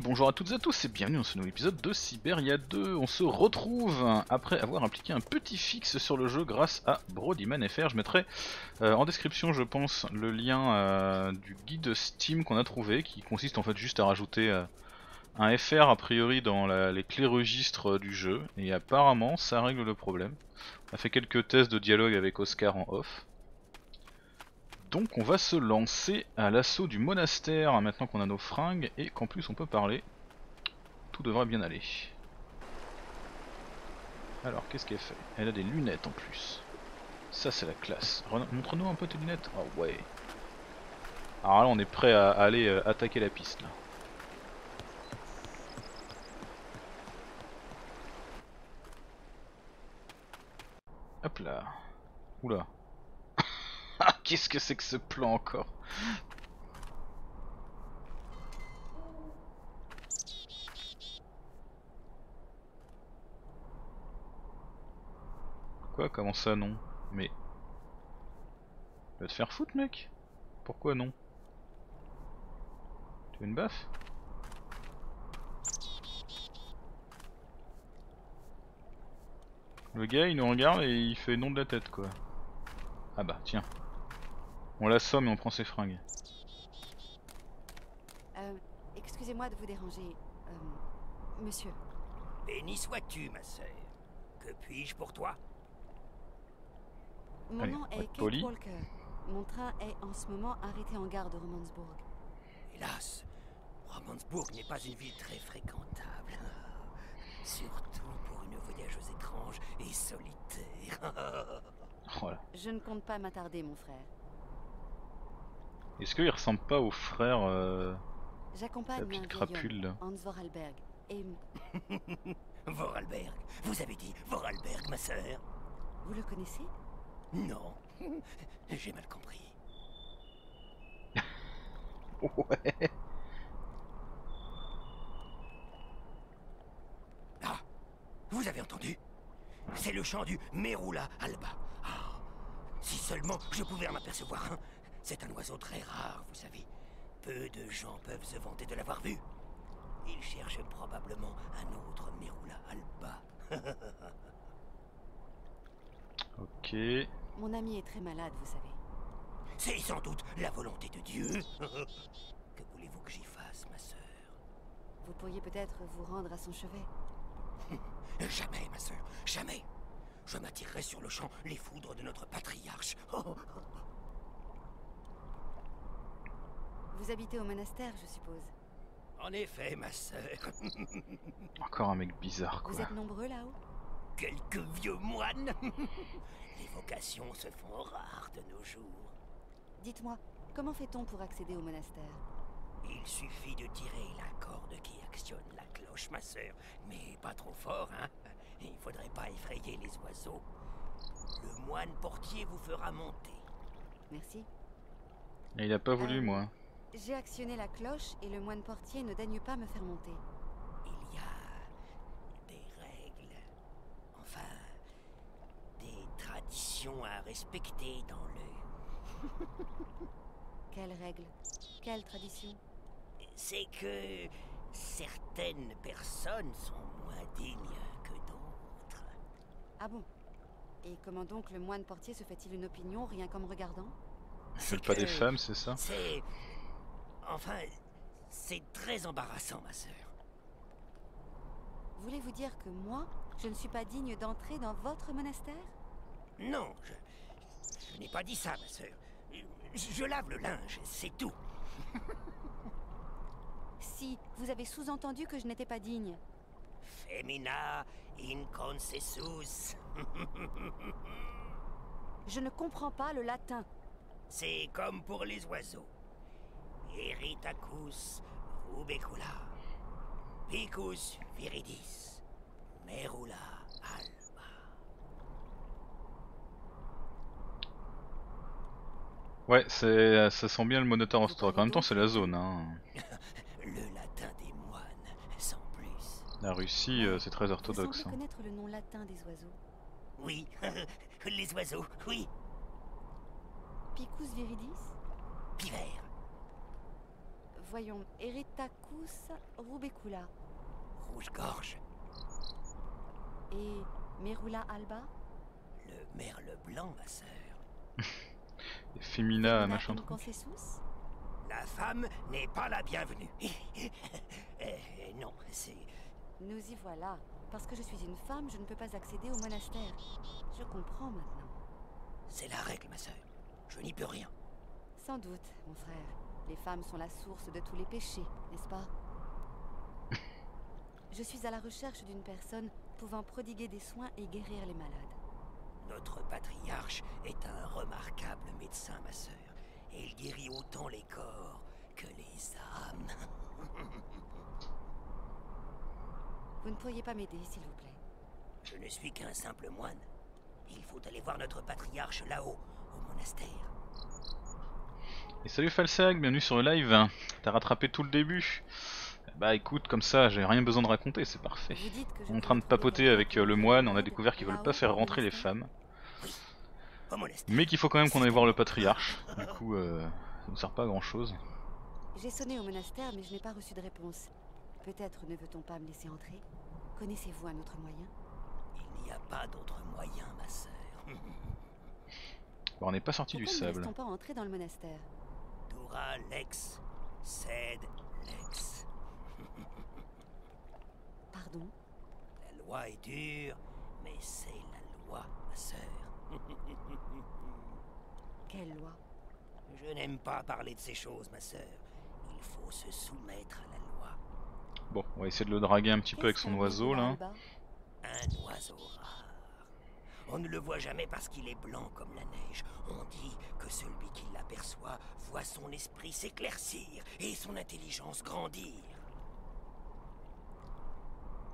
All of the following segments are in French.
Bonjour à toutes et à tous et bienvenue dans ce nouvel épisode de Cyberia 2. On se retrouve après avoir appliqué un petit fixe sur le jeu grâce à Brodyman FR. Je mettrai euh, en description je pense le lien euh, du guide Steam qu'on a trouvé qui consiste en fait juste à rajouter euh, un FR a priori dans les clés registres du jeu et apparemment ça règle le problème. On a fait quelques tests de dialogue avec Oscar en off. Donc on va se lancer à l'assaut du monastère maintenant qu'on a nos fringues et qu'en plus on peut parler. Tout devrait bien aller. Alors qu'est-ce qu'elle fait? Elle a des lunettes en plus. Ça c'est la classe. Montre-nous un peu tes lunettes. Oh ouais. Alors là on est prêt à aller euh, attaquer la piste là. Hop là. Oula. Qu'est-ce que c'est que ce plan encore Quoi Comment ça non Mais... Tu vas te faire foutre mec Pourquoi non Tu veux une baffe Le gars il nous regarde et il fait non de la tête quoi. Ah bah tiens. On l'assomme et on prend ses fringues. Euh, excusez-moi de vous déranger, euh, monsieur. Béni sois-tu, ma sœur? Que puis-je pour toi? Mon nom est Kate Walker. Mon train est en ce moment arrêté en gare de Romansbourg. Hélas, Romansbourg n'est pas une ville très fréquentable. Surtout pour une voyageuse étrange et solitaire. voilà. Je ne compte pas m'attarder, mon frère. Est-ce qu'il ressemble pas au frère euh, J'accompagne la crapule Hans Vorarlberg. Et... Vorarlberg Vous avez dit Vorarlberg, ma sœur? Vous le connaissez? Non. J'ai mal compris. ouais. Ah Vous avez entendu? C'est le chant du Merula Alba. Ah, si seulement je pouvais en apercevoir un. C'est un oiseau très rare, vous savez. Peu de gens peuvent se vanter de l'avoir vu. Il cherche probablement un autre Merula Alba. ok. Mon ami est très malade, vous savez. C'est sans doute la volonté de Dieu. que voulez-vous que j'y fasse, ma sœur? Vous pourriez peut-être vous rendre à son chevet. jamais, ma sœur, jamais. Je m'attirerai sur le champ les foudres de notre patriarche. Vous habitez au monastère, je suppose En effet, ma sœur. Encore un mec bizarre, quoi. Vous êtes nombreux là-haut Quelques vieux moines. Les vocations se font rares de nos jours. Dites-moi, comment fait-on pour accéder au monastère Il suffit de tirer la corde qui actionne la cloche, ma sœur. Mais pas trop fort, hein Il faudrait pas effrayer les oiseaux. Le moine portier vous fera monter. Merci. il a pas voulu, euh, moi. J'ai actionné la cloche et le moine portier ne daigne pas me faire monter. Il y a des règles, enfin, des traditions à respecter dans le... Quelles règles? Quelles traditions? C'est que certaines personnes sont moins dignes que d'autres. Ah bon? Et comment donc le moine portier se fait-il une opinion rien qu'en me regardant? C'est pas des femmes, c'est ça? C'est Enfin, c'est très embarrassant, ma sœur. Voulez-vous dire que moi, je ne suis pas digne d'entrer dans votre monastère? Non, je, je n'ai pas dit ça, ma sœur. Je, je lave le linge, c'est tout. si, vous avez sous-entendu que je n'étais pas digne. Femina inconcessus. je ne comprends pas le latin. C'est comme pour les oiseaux. Eritacus rubecula, Picus viridis, Merula alba. Ouais, c'est, ça sent bien le monotaire en store. En même temps, c'est la zone. Hein. le latin des moines, sans plus. La Russie, euh, c'est très orthodoxe. Vous hein. connaître le nom latin des oiseaux Oui, les oiseaux, oui. Picus viridis? Pivert. Voyons, Eritacus rubecula. Rouge-gorge, Et Merula alba le merle blanc, ma sœur. Femina, machin truc. La femme n'est pas la bienvenue. Eh, non, c'est... Nous y voilà. Parce que je suis une femme, je ne peux pas accéder au monastère. Je comprends maintenant. C'est la règle, ma sœur. Je n'y peux rien. Sans doute, mon frère. Les femmes sont la source de tous les péchés, n'est-ce pas Je suis à la recherche d'une personne pouvant prodiguer des soins et guérir les malades. Notre patriarche est un remarquable médecin, ma sœur. Et il guérit autant les corps que les âmes. Vous ne pourriez pas m'aider, s'il vous plaît? Je ne suis qu'un simple moine. Il faut aller voir notre patriarche là-haut, au monastère. Et salut Falsag, bienvenue sur le live. T'as rattrapé tout le début. Bah écoute, comme ça, j'ai rien besoin de raconter, c'est parfait. On est en train de papoter avec euh, le moine, on a découvert qu'ils veulent pas faire rentrer les femmes. Mais qu'il faut quand même qu'on aille voir le patriarche. Du coup, euh, ça ne sert pas à grand chose. J'ai sonné au monastère, mais je n'ai pas reçu de réponse. Peut-être ne veut-on pas me laisser entrer Connaissez-vous un autre moyen? Il n'y a pas d'autre moyen, ma sœur. Bon, on n'est pas sorti du Pourquoi ne sable. pas entrer dans le monastère? Lex, sed lex. Pardon? La loi est dure, mais c'est la loi, ma sœur. Quelle loi? Je n'aime pas parler de ces choses, ma sœur. Il faut se soumettre à la loi. Bon, on va essayer de le draguer un petit peu avec son oiseau là. Un oiseau rare. On ne le voit jamais parce qu'il est blanc comme la neige. On dit que celui qui l'aperçoit voit son esprit s'éclaircir et son intelligence grandir.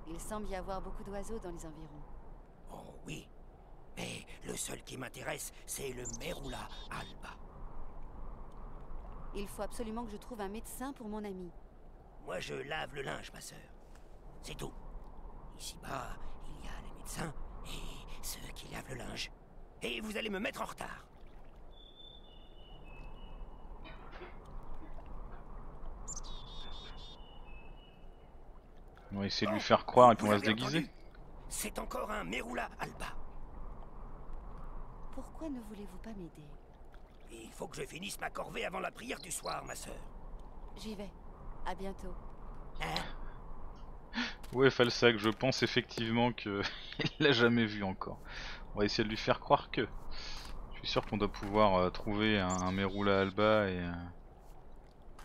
Il semble y avoir beaucoup d'oiseaux dans les environs. Oh oui. Mais le seul qui m'intéresse, c'est le Merula alba. Il faut absolument que je trouve un médecin pour mon ami. Moi, je lave le linge, ma sœur. C'est tout. Ici-bas, il y a les médecins et ceux qui lavent le linge. Et vous allez me mettre en retard. On va essayer de lui Oh, faire croire et puis on va se déguiser. C'est encore un Merula alba. Pourquoi ne voulez-vous pas m'aider? Il faut que je finisse ma corvée avant la prière du soir, ma sœur. J'y vais. À bientôt. Hein? Ouais, Falsag, je pense effectivement que il l'a jamais vu encore. On va essayer de lui faire croire que. Je suis sûr qu'on doit pouvoir euh, trouver un, un Merula Alba et, euh,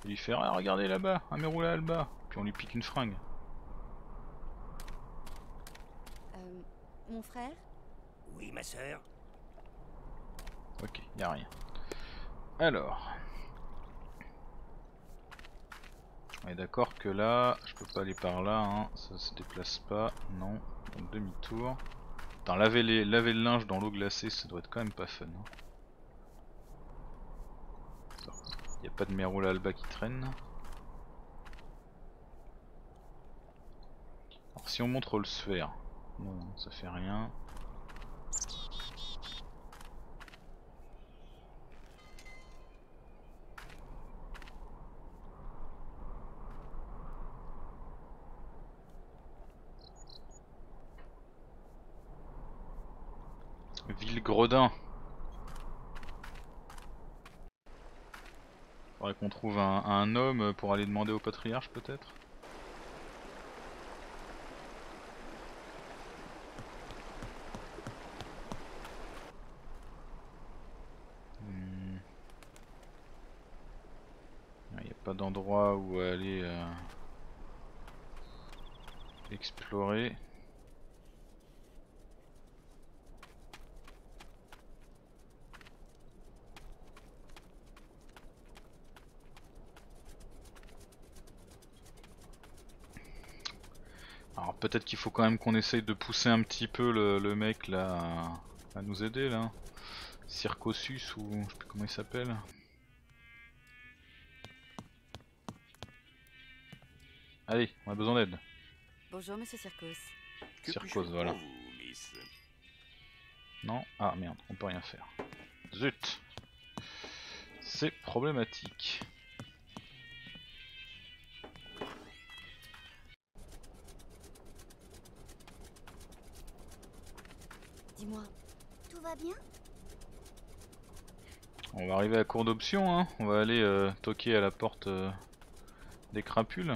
et lui faire ah, regardez là-bas, un Merula Alba. Puis on lui pique une fringue. Euh, mon frère? Oui, ma sœur. Ok, y a rien. Alors. On est d'accord que là, je peux pas aller par là, hein. ça se déplace pas, non. Demi-tour. Putain, laver, les, laver le linge dans l'eau glacée, ça doit être quand même pas fun. Hein. Y a pas de Merula Alba qui traîne. Alors si on montre le sphère, non, ça fait rien. Ville Gredin. Faudrait qu'on trouve un, homme pour aller demander au patriarche peut-être Hmm. Il n'y a pas d'endroit où aller euh, explorer. Alors peut-être qu'il faut quand même qu'on essaye de pousser un petit peu le, le mec là à, nous aider là. Circosus ou je sais plus comment il s'appelle. Allez, on a besoin d'aide. Bonjour, monsieur Circos, pour voilà. vous, Miss? Non Ah merde, on peut rien faire. Zut C'est problématique. Dis-moi, tout va bien? On va arriver à court d'options, hein. on va aller euh, toquer à la porte euh, des crapules.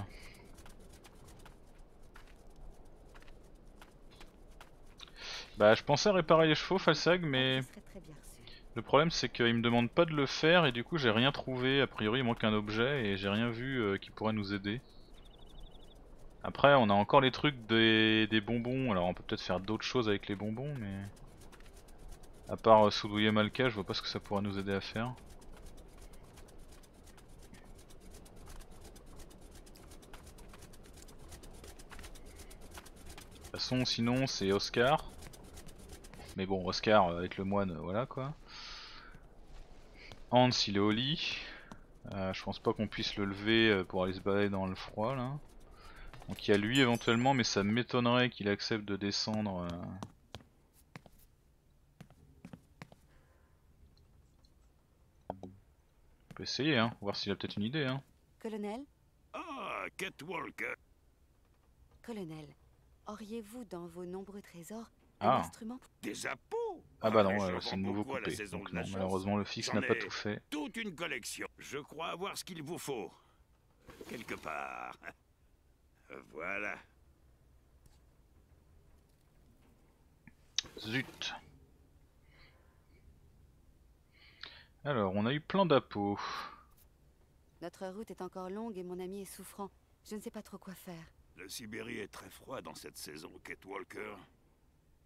Bah je pensais réparer les chevaux Falsag mais reçu. le problème c'est qu'il me demande pas de le faire et du coup j'ai rien trouvé, a priori il manque un objet et j'ai rien vu euh, qui pourrait nous aider. Après on a encore les trucs des, des bonbons, alors on peut peut-être faire d'autres choses avec les bonbons mais... À part euh, soudouiller Malka je vois pas ce que ça pourrait nous aider à faire. De toute façon sinon c'est Oscar. Mais bon Oscar euh, avec le moine euh, voilà quoi. Hans il est au lit. Euh, je pense pas qu'on puisse le lever euh, pour aller se balader dans le froid là. Donc il y a lui éventuellement mais ça m'étonnerait qu'il accepte de descendre. euh. On peut essayer hein, voir s'il a peut-être une idée hein. Colonel? Ah, Catwalker. Colonel, auriez-vous dans vos nombreux trésors Ah. un instrument pour- Des appos Ah bah non, euh, c'est de nouveau coupé. Donc de la non, malheureusement le fixe n'a pas tout fait. Toute une collection. Je crois avoir ce qu'il vous faut. Quelque part. Voilà. Zut. Alors, on a eu plein d'appos. Notre route est encore longue et mon ami est souffrant. Je ne sais pas trop quoi faire. La Sibérie est très froide dans cette saison, Catwalker.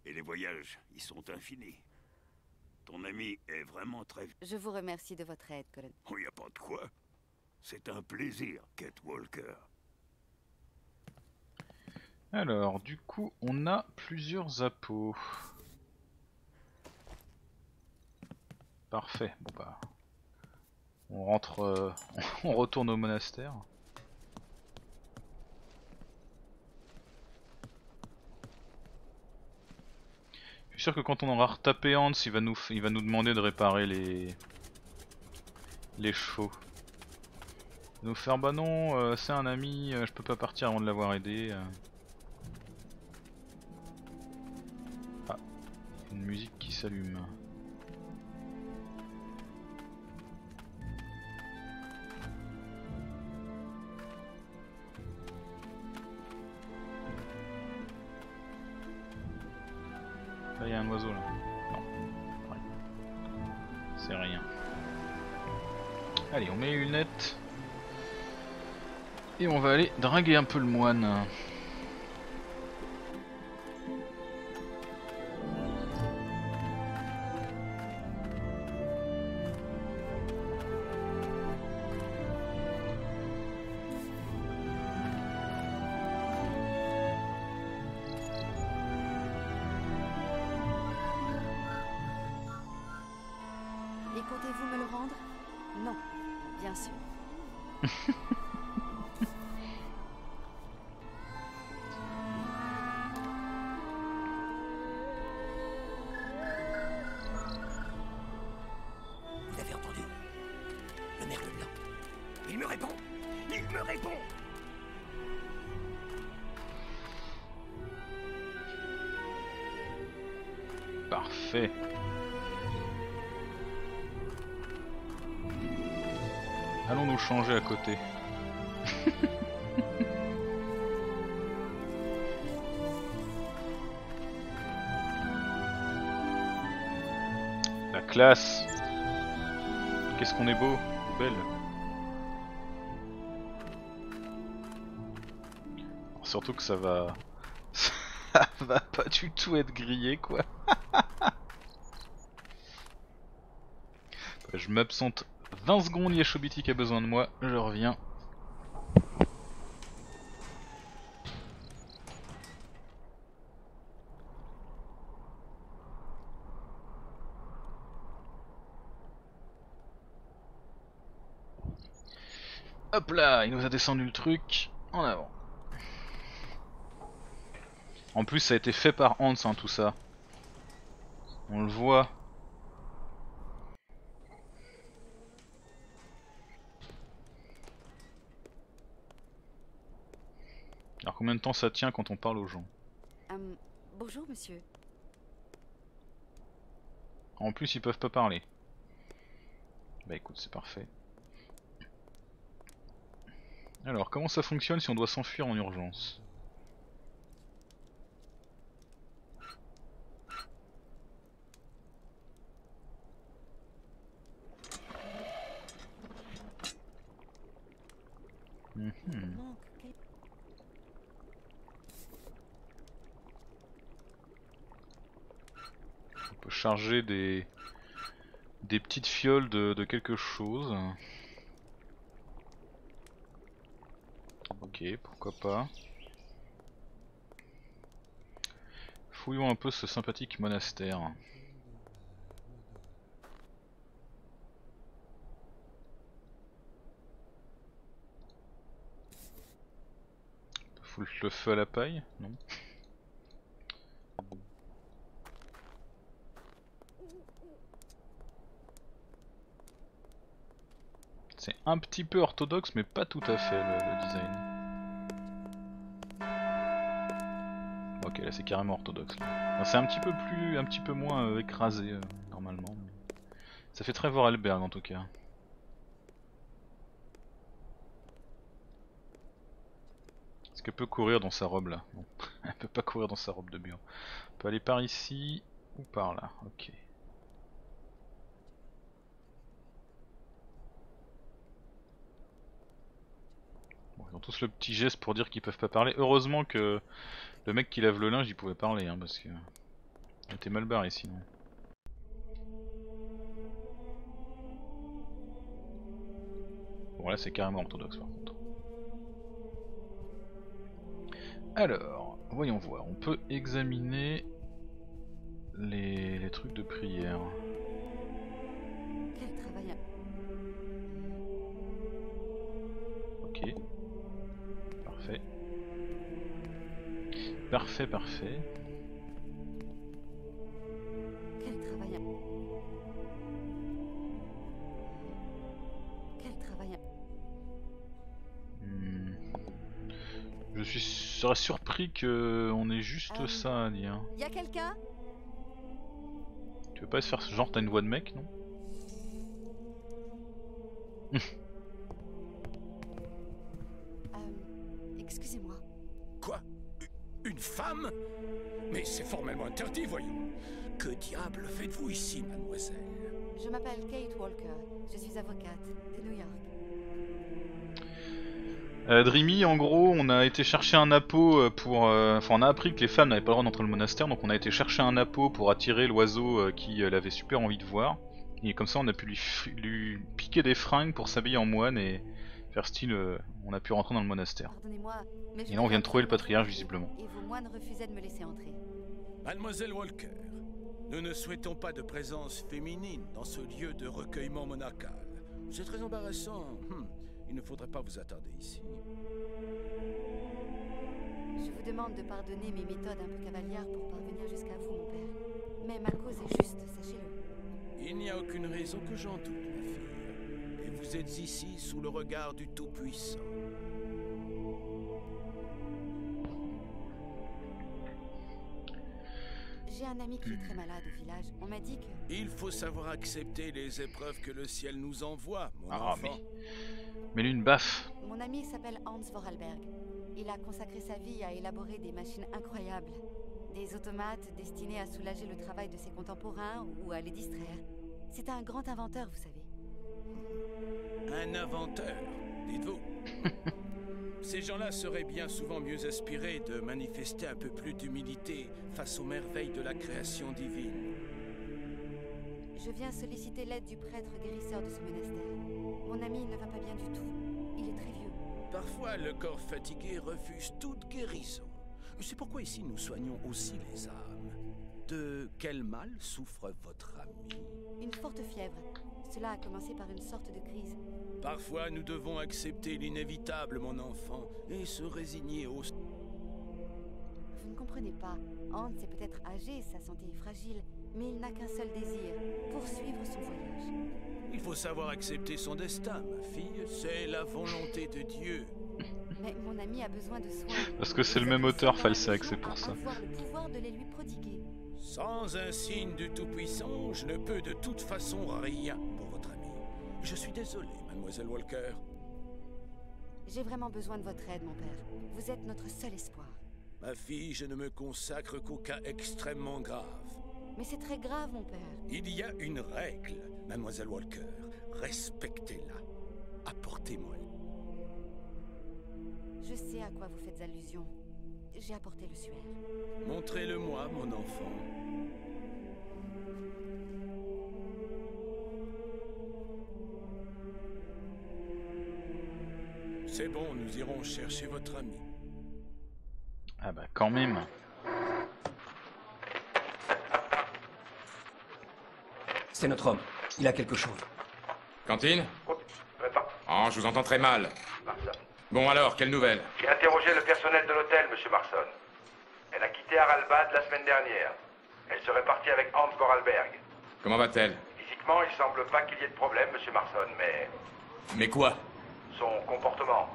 Et les voyages y sont infinis. Ton ami est vraiment très... Je vous remercie de votre aide, colonel. Oh, y a pas de quoi. C'est un plaisir, Catwalker. Alors, du coup, on a plusieurs appos. Parfait. Bon bah, on rentre, euh, on retourne au monastère. Je suis sûr que quand on aura retapé Hans, il va nous, il va nous demander de réparer les, les chevaux. Nous faire bah non, euh, c'est un ami, euh, je peux pas partir avant de l'avoir aidé. Ah, une musique qui s'allume. On va aller draguer un peu le moine. Classe. Qu'est-ce qu'on est beau, belle. Alors, surtout que ça va, ça va pas du tout être grillé quoi. Je m'absente 20 secondes, Yashobitik a besoin de moi, je reviens. Hop là, il nous a descendu le truc, en avant. En plus ça a été fait par Hans hein, tout ça. On le voit. Alors combien de temps ça tient quand on parle aux gens Hum, bonjour, monsieur. En plus, ils peuvent pas parler. Bah écoute, c'est parfait. Alors, comment ça fonctionne si on doit s'enfuir en urgence? Mhm. On peut charger des des petites fioles de quelque chose. Ok, pourquoi pas. Fouillons un peu ce sympathique monastère. Foutre le feu à la paille Non? C'est un petit peu orthodoxe, mais pas tout à fait le, design. Ok, là c'est carrément orthodoxe. c'est un petit peu plus, un petit peu moins euh, écrasé euh, normalement. Ça fait très voir Alberg en tout cas. Est-ce qu'elle peut courir dans sa robe là? Non, elle peut pas courir dans sa robe de bureau. On peut aller par ici ou par là. Ok. Ils ont tous le petit geste pour dire qu'ils peuvent pas parler. Heureusement que le mec qui lave le linge il pouvait parler hein, parce que. Était mal barré sinon. Bon là c'est carrément orthodoxe par contre. Alors, voyons voir, on peut examiner les, les trucs de prière. Quel travail Ok. Parfait, parfait. Quel travail Quel travail Hmm. Je suis serais surpris que on ait juste Euh. ça à dire. Y a quelqu'un? Tu veux pas se faire ce genre t'as une voix de mec non? femme Mais c'est formellement interdit, voyons. Que diable faites-vous ici, mademoiselle? Je m'appelle Kate Walker. Je suis avocate de New York. Euh, Dreamy, en gros, on a été chercher un appôt euh, pour. euh, Enfin, on a appris que les femmes n'avaient pas le droit d'entrer dans le monastère, donc on a été chercher un appôt pour attirer l'oiseau euh, qui euh, avait super envie de voir. Et comme ça, on a pu lui, lui piquer des fringues pour s'habiller en moine et faire style. euh, on a pu rentrer dans le monastère. Mais Et là, on vient de trouver le patriarche, visiblement. Et vos moines refusaient de me laisser entrer. Mademoiselle Walker, nous ne souhaitons pas de présence féminine dans ce lieu de recueillement monacal. C'est très embarrassant. Hmm, Il ne faudrait pas vous attarder ici. Je vous demande de pardonner mes méthodes un peu cavalières pour parvenir jusqu'à vous, mon père. Mais ma cause est juste, sachez-le. Il n'y a aucune raison que j'en doute, vous êtes ici sous le regard du Tout-Puissant. J'ai un ami qui est très malade au village. On m'a dit que... Il faut savoir accepter les épreuves que le ciel nous envoie, mon Ah, enfant. Mais lui, une baffe Mon ami s'appelle Hans Vorarlberg. Il a consacré sa vie à élaborer des machines incroyables. Des automates destinés à soulager le travail de ses contemporains ou à les distraire. C'est un grand inventeur, vous savez. Un inventeur, dites-vous. Ces gens-là seraient bien souvent mieux aspirés de manifester un peu plus d'humilité face aux merveilles de la création divine. Je viens solliciter l'aide du prêtre guérisseur de ce monastère. Mon ami ne va pas bien du tout. Il est très vieux. Parfois, le corps fatigué refuse toute guérison. C'est pourquoi ici nous soignons aussi les âmes. De quel mal souffre votre ami? Une forte fièvre. Cela a commencé par une sorte de crise. Parfois, nous devons accepter l'inévitable, mon enfant, et se résigner au... Vous ne comprenez pas. Hans est peut-être âgé, sa santé est fragile, mais il n'a qu'un seul désir, poursuivre son voyage. Il faut savoir accepter son destin, ma fille. C'est la volonté de Dieu. Mais mon ami a besoin de soins. Parce que c'est le même auteur, Falsac, c'est pour ça. avoir le pouvoir de les lui prodiguer. Sans un signe du Tout-Puissant, je ne peux de toute façon rien. Je suis désolé, mademoiselle Walker. J'ai vraiment besoin de votre aide, mon père. Vous êtes notre seul espoir. Ma fille, je ne me consacre qu'aux cas extrêmement graves. Mais c'est très grave, mon père. Il y a une règle, mademoiselle Walker. Respectez-la. Apportez-moi. Je sais à quoi vous faites allusion. J'ai apporté le suaire. Montrez-le-moi, mon enfant. C'est bon, nous irons chercher votre ami. Ah bah quand même. C'est notre homme. Il a quelque chose. Cantine. Oh, je vous entends très mal. Marson. Bon alors, quelle nouvelle? J'ai interrogé le personnel de l'hôtel, monsieur Marson. Elle a quitté Aralbad la semaine dernière. Elle serait partie avec Hans Vorarlberg. Comment va-t-elle? Physiquement, il semble pas qu'il y ait de problème, monsieur Marson, mais Mais quoi? Son comportement.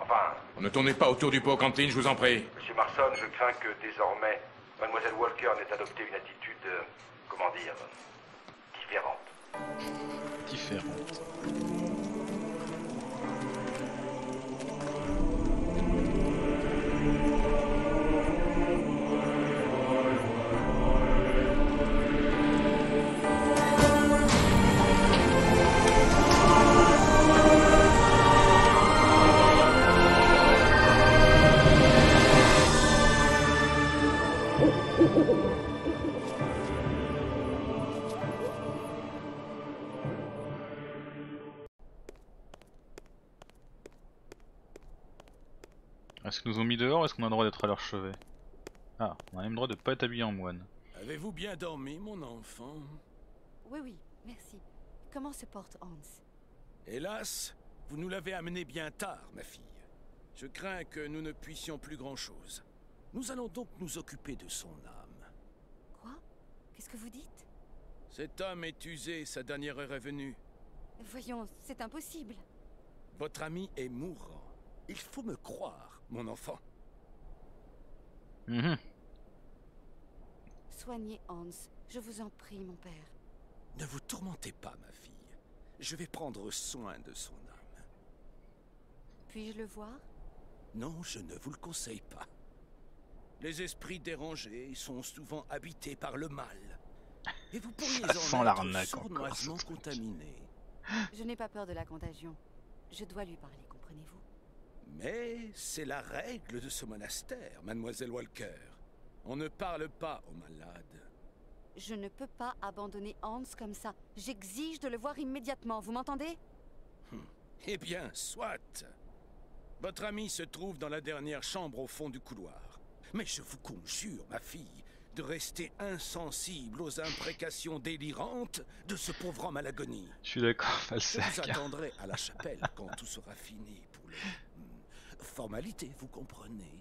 Enfin, Ne tournez pas autour du pot, Cantine, je vous en prie. monsieur Marson, je crains que désormais, mademoiselle Walker n'ait adopté une attitude, euh, comment dire, différente. Différente. Est-ce qu'ils nous ont mis dehors ou est-ce qu'on a le droit d'être à leur chevet Ah, on a même le droit de pas être habillé en moine. Avez-vous bien dormi, mon enfant? Oui, oui, merci. Comment se porte Hans? Hélas, vous nous l'avez amené bien tard, ma fille. Je crains que nous ne puissions plus grand-chose. Nous allons donc nous occuper de son âme. Quoi? Qu'est-ce que vous dites? Cet homme est usé, sa dernière heure est venue. Voyons, c'est impossible. Votre ami est mourant. Il faut me croire, mon enfant. Mhm. Soignez Hans, je vous en prie, mon père. Ne vous tourmentez pas, ma fille. Je vais prendre soin de son âme. Puis-je le voir? Non, je ne vous le conseille pas. Les esprits dérangés sont souvent habités par le mal. Et vous pourriez Ça en être sournoisement contaminé. Je n'ai pas peur de la contagion. Je dois lui parler, comprenez-vous? Mais c'est la règle de ce monastère, mademoiselle Walker. On ne parle pas aux malades. Je ne peux pas abandonner Hans comme ça. J'exige de le voir immédiatement, vous m'entendez? Eh bien, soit. Votre ami se trouve dans la dernière chambre au fond du couloir. Mais je vous conjure, ma fille, de rester insensible aux imprécations délirantes de ce pauvre homme à l'agonie. Je suis d'accord, Je vous Falsac. attendrai à la chapelle quand tout sera fini pour formalités, vous comprenez.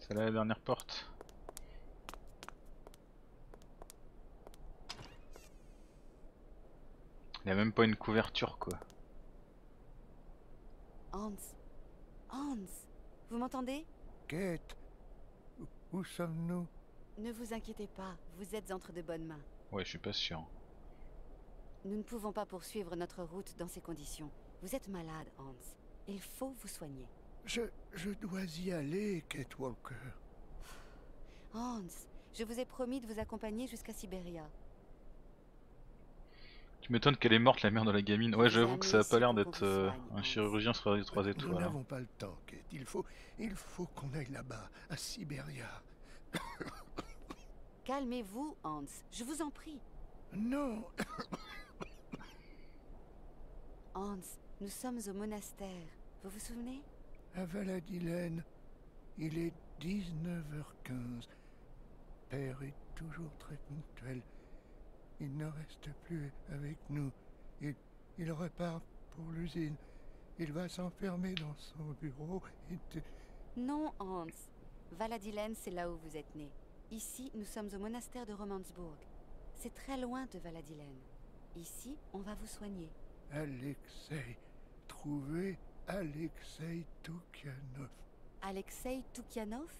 C'est là la dernière porte. Il y a même pas une couverture quoi. Hans Hans Vous m'entendez? Kate, où- où sommes-nous? Ne vous inquiétez pas, vous êtes entre de bonnes mains. Ouais, je suis sûr. Nous ne pouvons pas poursuivre notre route dans ces conditions. Vous êtes malade, Hans. Il faut vous soigner. je, je dois y aller, Kate Walker. Hans, je vous ai promis de vous accompagner jusqu'à Sibéria. Tu m'étonnes qu'elle est morte la mère de la gamine. Ouais, j'avoue que ça a pas l'air d'être euh, un chirurgien sur les trois Nous étoiles. hein. n'avons pas le temps, Kate. Il faut, il faut qu'on aille là-bas, à Sibéria. Calmez-vous, Hans. Je vous en prie. Non, Hans, nous sommes au monastère. Vous vous souvenez? À Valadilène, il est 19h15. Père est toujours très ponctuel. Il ne reste plus avec nous. Il, il repart pour l'usine. Il va s'enfermer dans son bureau et... te- Non, Hans. Valadilène, c'est là où vous êtes né. Ici, nous sommes au monastère de Romansbourg. C'est très loin de Valadilène. Ici, on va vous soigner. Alexei. Trouver Alexei Tukianov. Alexei Toukianov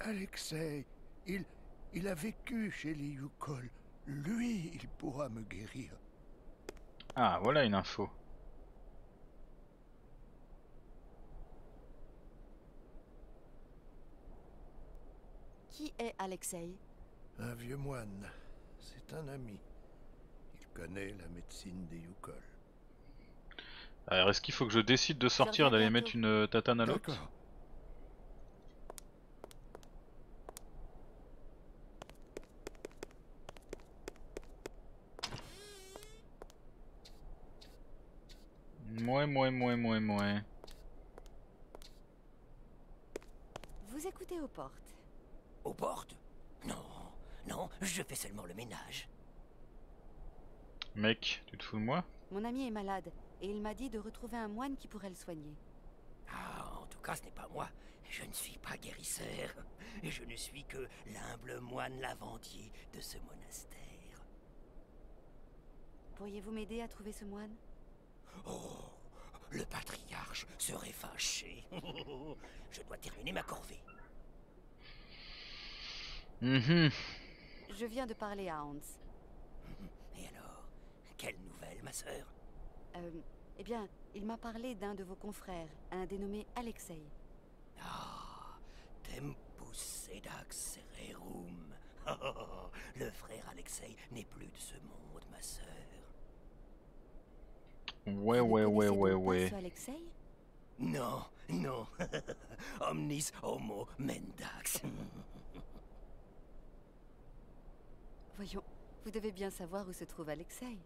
Alexei, il, il a vécu chez les Yukol. Lui, il pourra me guérir. Ah, voilà une info. Qui est Alexei? Un vieux moine. C'est un ami. Il connaît la médecine des Yukol. Alors, est-ce qu'il faut que je décide de sortir, d'aller mettre une euh, tatane à l'autre Mouais, mouais, mouais, mouais, mouais. Vous écoutez aux portes. Aux portes? Non, non, je fais seulement le ménage. Mec, tu te fous de moi? Mon ami est malade et il m'a dit de retrouver un moine qui pourrait le soigner. Ah, en tout cas, ce n'est pas moi. Je ne suis pas guérisseur. Je ne suis que l'humble moine lavandier de ce monastère. Pourriez-vous m'aider à trouver ce moine? Oh, le patriarche serait fâché. Je dois terminer ma corvée. Mhm. Je viens de parler à Hans. Et alors Quelle nouvelle, ma sœur? Euh, eh bien, il m'a parlé d'un de vos confrères, un dénommé Alexei. Ah, Tempus sedax rerum. Oh, le frère Alexei n'est plus de ce monde, ma sœur. Ouais, ouais, ouais, ouais, ouais. Non, non. Omnis homo mendax. Voyons, vous devez bien savoir où se trouve Alexei.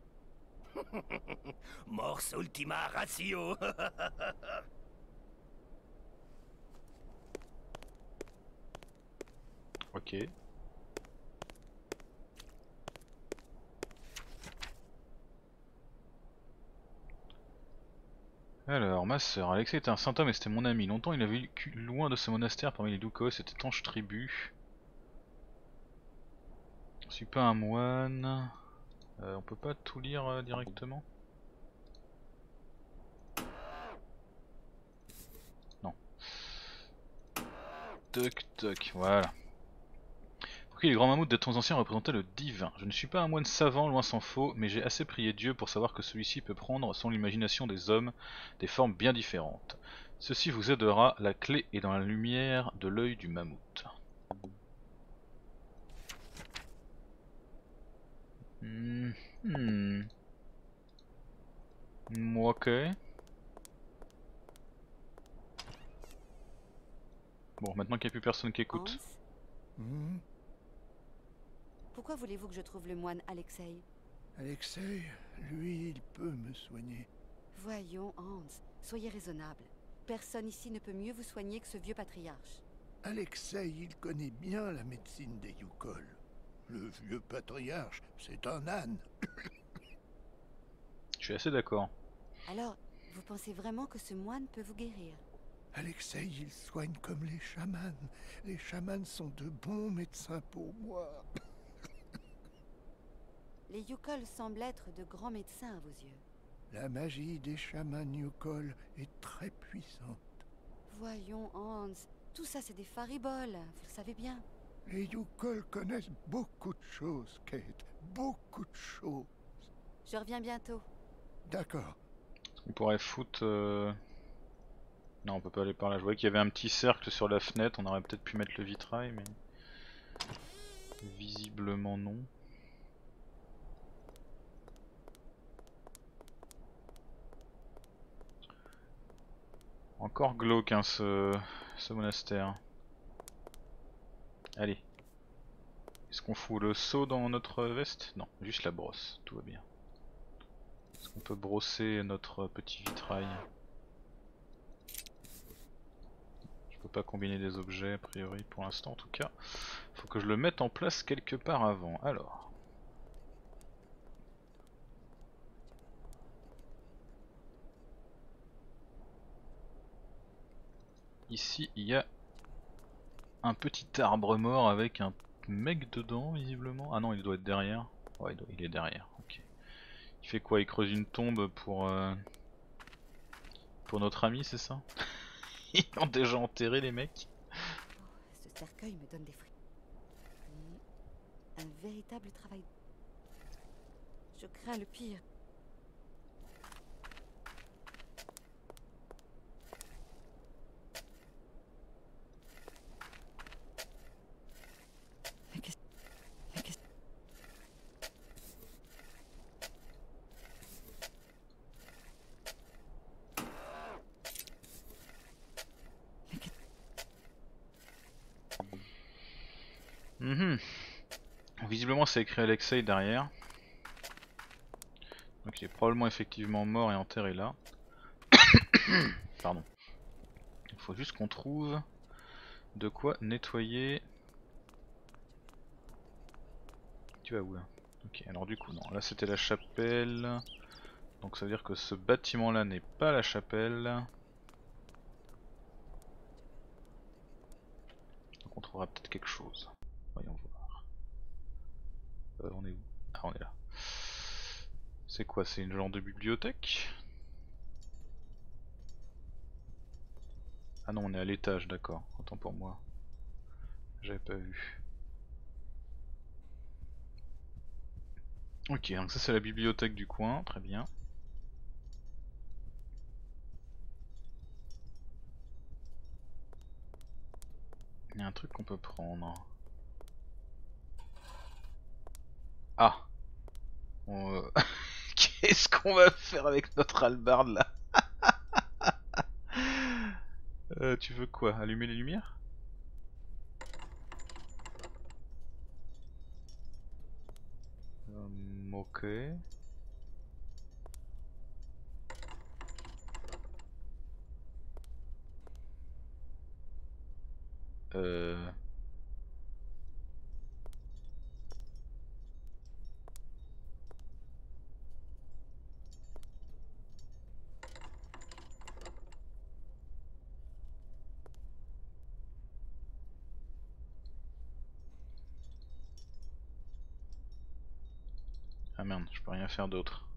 Mors ultima ratio. Ok. Alors, ma sœur, Alexei était un saint homme et c'était mon ami. Longtemps il avait vécu loin de ce monastère parmi les Doukos, cette étanche tribu. Je suis pas un moine. Euh, on peut pas tout lire euh, directement? Non. Toc toc, voilà. Pour qui les grands mammouths des temps anciens représentaient le divin. Je ne suis pas un moine savant, loin s'en faut, mais j'ai assez prié Dieu pour savoir que celui-ci peut prendre, selon l'imagination des hommes, des formes bien différentes. Ceci vous aidera, la clé est dans la lumière de l'œil du mammouth. Hmm. hmm. Ok. Bon, maintenant qu'il n'y a plus personne qui écoute. Hmm Pourquoi voulez-vous que je trouve le moine Alexei Alexei, lui, il peut me soigner. Voyons, Hans, soyez raisonnable. Personne ici ne peut mieux vous soigner que ce vieux patriarche. Alexei, il connaît bien la médecine des Yukol. Le vieux patriarche, c'est un âne. Je suis assez d'accord. Alors, vous pensez vraiment que ce moine peut vous guérir Alexei, il soigne comme les chamans. Les chamans sont de bons médecins pour moi. Les Yukol semblent être de grands médecins à vos yeux. La magie des chamans Yukol est très puissante. Voyons, Hans, tout ça c'est des fariboles, vous le savez bien. Les Yukol connaissent beaucoup de choses, Kate. Beaucoup de choses. Je reviens bientôt. D'accord. On pourrait foutre... euh, Non, on peut pas aller par là. Je voyais qu'il y avait un petit cercle sur la fenêtre. On aurait peut-être pu mettre le vitrail, mais... Visiblement non. Encore glauque hein, ce... monastère. Allez. Est-ce qu'on fout le seau dans notre veste? Non, juste la brosse, tout va bien. Est-ce qu'on peut brosser notre petit vitrail? Je peux pas combiner des objets a priori pour l'instant en tout cas. Faut que je le mette en place quelque part avant. Alors. Ici il y a un petit arbre mort avec un mec dedans visiblement. Ah non il doit être derrière. Ouais, il est derrière. Il fait quoi? Il creuse une tombe pour euh, pour notre ami, c'est ça? Ils ont déjà enterré les mecs. Ce cercueil me donne des fruits. Un véritable travail. Je crains le pire. Mais qu'est-ce... Mais qu'est-ce... Mais qu'est- Mhm. Visiblement, c'est écrit Alexei derrière. Donc il est probablement effectivement mort et enterré là. Pardon. Il faut juste qu'on trouve de quoi nettoyer. Tu vas où là? Ok, alors du coup, non, là c'était la chapelle. Donc ça veut dire que ce bâtiment là n'est pas la chapelle. Donc on trouvera peut-être quelque chose. Euh, on est où? Ah, on est là. C'est quoi? C'est une genre de bibliothèque? Ah non, on est à l'étage, d'accord. Autant pour moi. J'avais pas vu. Ok, donc ça c'est la bibliothèque du coin, très bien. Il y a un truc qu'on peut prendre. Ah. Euh, Qu'est-ce qu'on va faire avec notre hallebarde là Euh, Tu veux quoi Allumer les lumières? Hum, Ok. Euh... merde, je peux rien faire d'autre.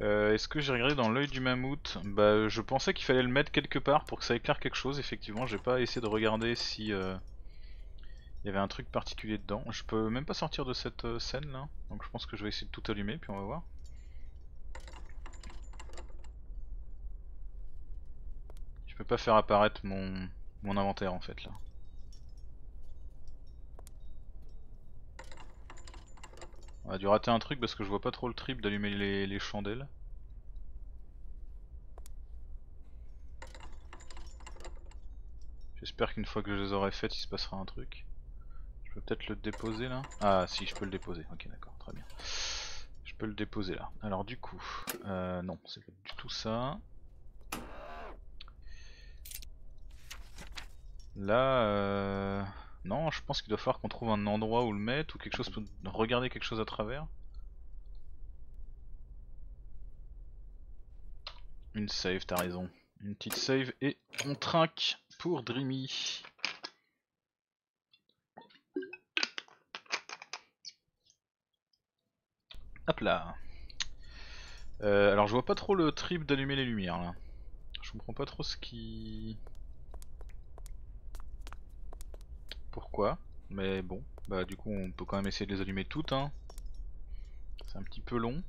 Euh, Est-ce que j'ai regardé dans l'œil du mammouth? Bah je pensais qu'il fallait le mettre quelque part pour que ça éclaire quelque chose, effectivement j'ai pas essayé de regarder si euh, il y avait un truc particulier dedans. Je peux même pas sortir de cette euh, scène là, donc je pense que je vais essayer de tout allumer puis on va voir. Je peux pas faire apparaître mon, mon inventaire en fait là. On a dû rater un truc parce que je vois pas trop le trip d'allumer les, les chandelles. J'espère qu'une fois que je les aurai faites il se passera un truc. Je peux peut-être le déposer là? Ah si je peux le déposer, ok d'accord, très bien. Je peux le déposer là. Alors du coup, euh, non c'est pas du tout ça. Là, euh... non, je pense qu'il doit falloir qu'on trouve un endroit où le mettre ou quelque chose pour regarder quelque chose à travers. Une save, t'as raison. Une petite save et on trinque pour Dreamy. Hop là. Euh, alors je vois pas trop le trip d'allumer les lumières là. Je comprends pas trop ce qui... Pourquoi Mais bon, bah du coup on peut quand même essayer de les allumer toutes hein. C'est un petit peu long.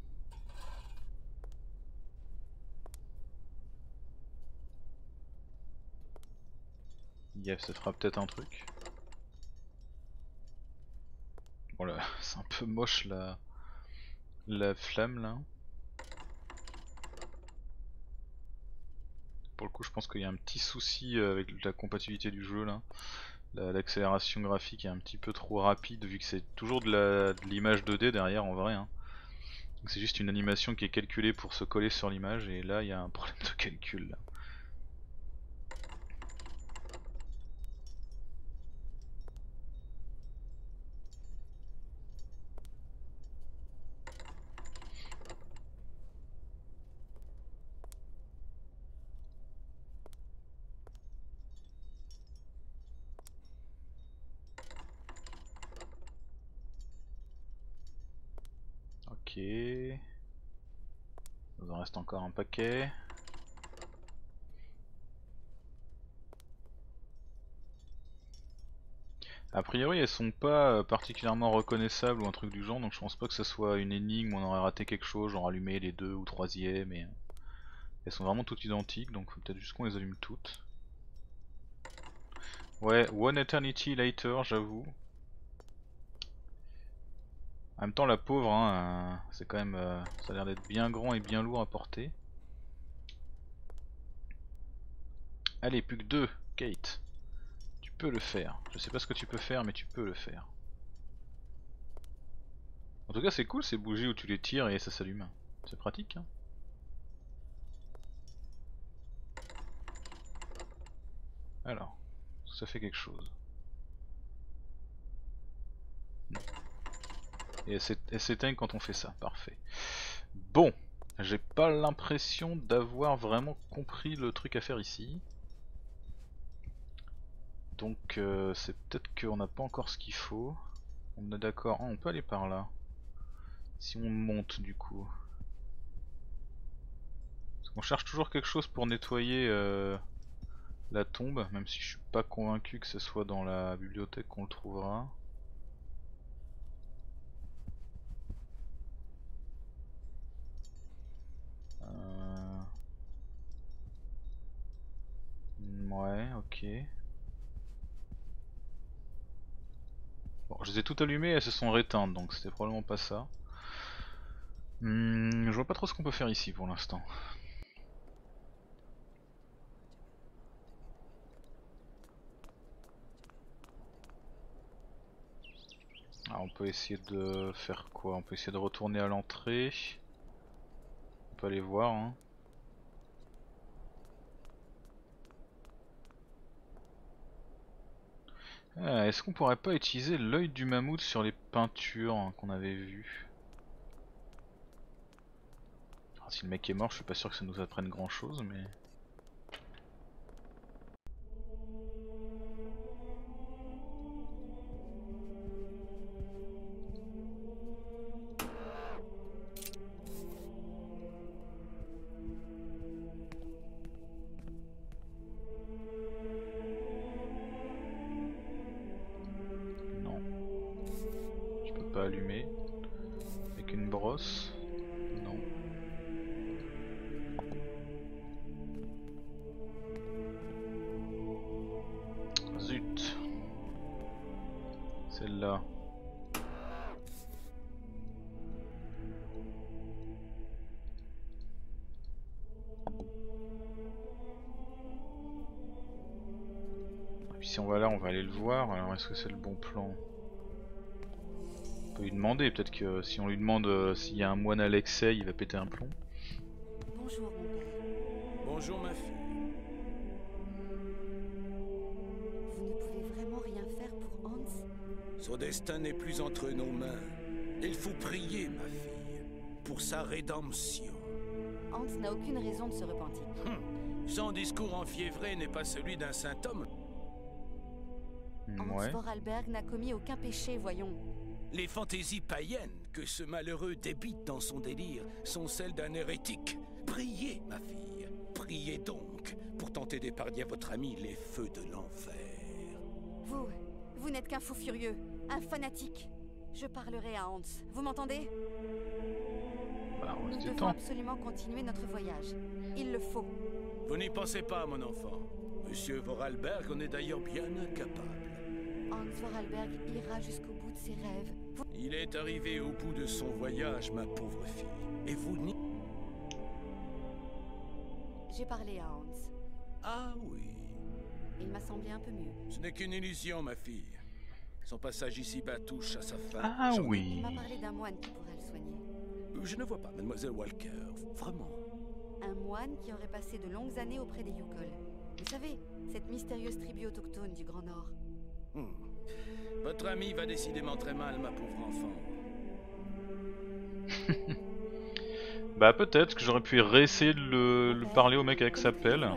Yef, ça fera peut-être un truc. Voilà, c'est un peu moche la, la flamme là. Pour le coup, je pense qu'il y a un petit souci euh, avec la compatibilité du jeu là. La- L'accélération graphique est un petit peu trop rapide vu que c'est toujours de l'image 2D derrière en vrai. hein. C'est juste une animation qui est calculée pour se coller sur l'image et là il y a un problème de calcul. Encore un paquet. A priori elles sont pas euh, particulièrement reconnaissables ou un truc du genre donc je pense pas que ce soit une énigme où on aurait raté quelque chose, genre allumer les deux ou troisième et... Elles sont vraiment toutes identiques donc faut peut-être juste qu'on les allume toutes. Ouais, One Eternity Later j'avoue. En même temps la pauvre hein, euh, c'est quand même... euh, ça a l'air d'être bien grand et bien lourd à porter. Allez plus que deux, Kate. Tu peux le faire. Je sais pas ce que tu peux faire, mais tu peux le faire. En tout cas, c'est cool ces bougies où tu les tires et ça s'allume. C'est pratique. Hein. Alors, ça fait quelque chose. Non. Et elle s'é- elle s'éteint quand on fait ça, parfait. Bon, j'ai pas l'impression d'avoir vraiment compris le truc à faire ici. Donc euh, c'est peut-être qu'on n'a pas encore ce qu'il faut. On est d'accord. Ah, on peut aller par là. Si on monte du coup. Parce qu'on cherche toujours quelque chose pour nettoyer euh, la tombe, même si je suis pas convaincu que ce soit dans la bibliothèque qu'on le trouvera. Euh... Ouais, ok. Bon, je les ai toutes allumées, elles se sont réteintes, donc c'était probablement pas ça. Hmm, je vois pas trop ce qu'on peut faire ici pour l'instant. Ah, on peut essayer de faire quoi? On peut essayer de retourner à l'entrée. On peut aller voir. Hein. Ah, Est-ce qu'on pourrait pas utiliser l'œil du mammouth sur les peintures hein, qu'on avait vues? Si le mec est mort, je suis pas sûr que ça nous apprenne grand chose, mais. Voir. Alors est-ce que c'est le bon plan On peut lui demander. Peut-être que si on lui demande euh, s'il y a un moine Alexei, il va péter un plomb. Bonjour, mon père. Bonjour ma fille. Vous ne pouvez vraiment rien faire pour Hans Son destin n'est plus entre nos mains. Il faut prier, ma fille, pour sa rédemption. Hans n'a aucune raison de se repentir. Hum, Son discours enfiévré n'est pas celui d'un saint homme. Hans Ouais. Vorarlberg n'a commis aucun péché, voyons. Les fantaisies païennes que ce malheureux débite dans son délire sont celles d'un hérétique. Priez, ma fille, priez donc pour tenter d'épargner à votre ami les feux de l'enfer. Vous, vous n'êtes qu'un fou furieux, un fanatique. Je parlerai à Hans. Vous m'entendez? Bah, Nous devons temps. absolument continuer notre voyage. Il le faut. Vous n'y pensez pas, mon enfant. Monsieur Vorarlberg en est d'ailleurs bien incapable. Hans Vorarlberg ira jusqu'au bout de ses rêves. Vous- Il est arrivé au bout de son voyage, ma pauvre fille. Et vous n'y... J'ai parlé à Hans. Ah oui. Il m'a semblé un peu mieux. Ce n'est qu'une illusion, ma fille. Son passage ici-bas touche à sa fin. Ah oui. Il m'a parlé d'un moine qui pourrait le soigner. Je ne vois pas, mademoiselle Walker. Vraiment. Un moine qui aurait passé de longues années auprès des Yukol. Vous savez, cette mystérieuse tribu autochtone du Grand Nord. Hmm. Votre ami va décidément très mal, ma pauvre enfant. Bah peut-être que j'aurais pu réessayer de le, le parler au mec avec sa pelle.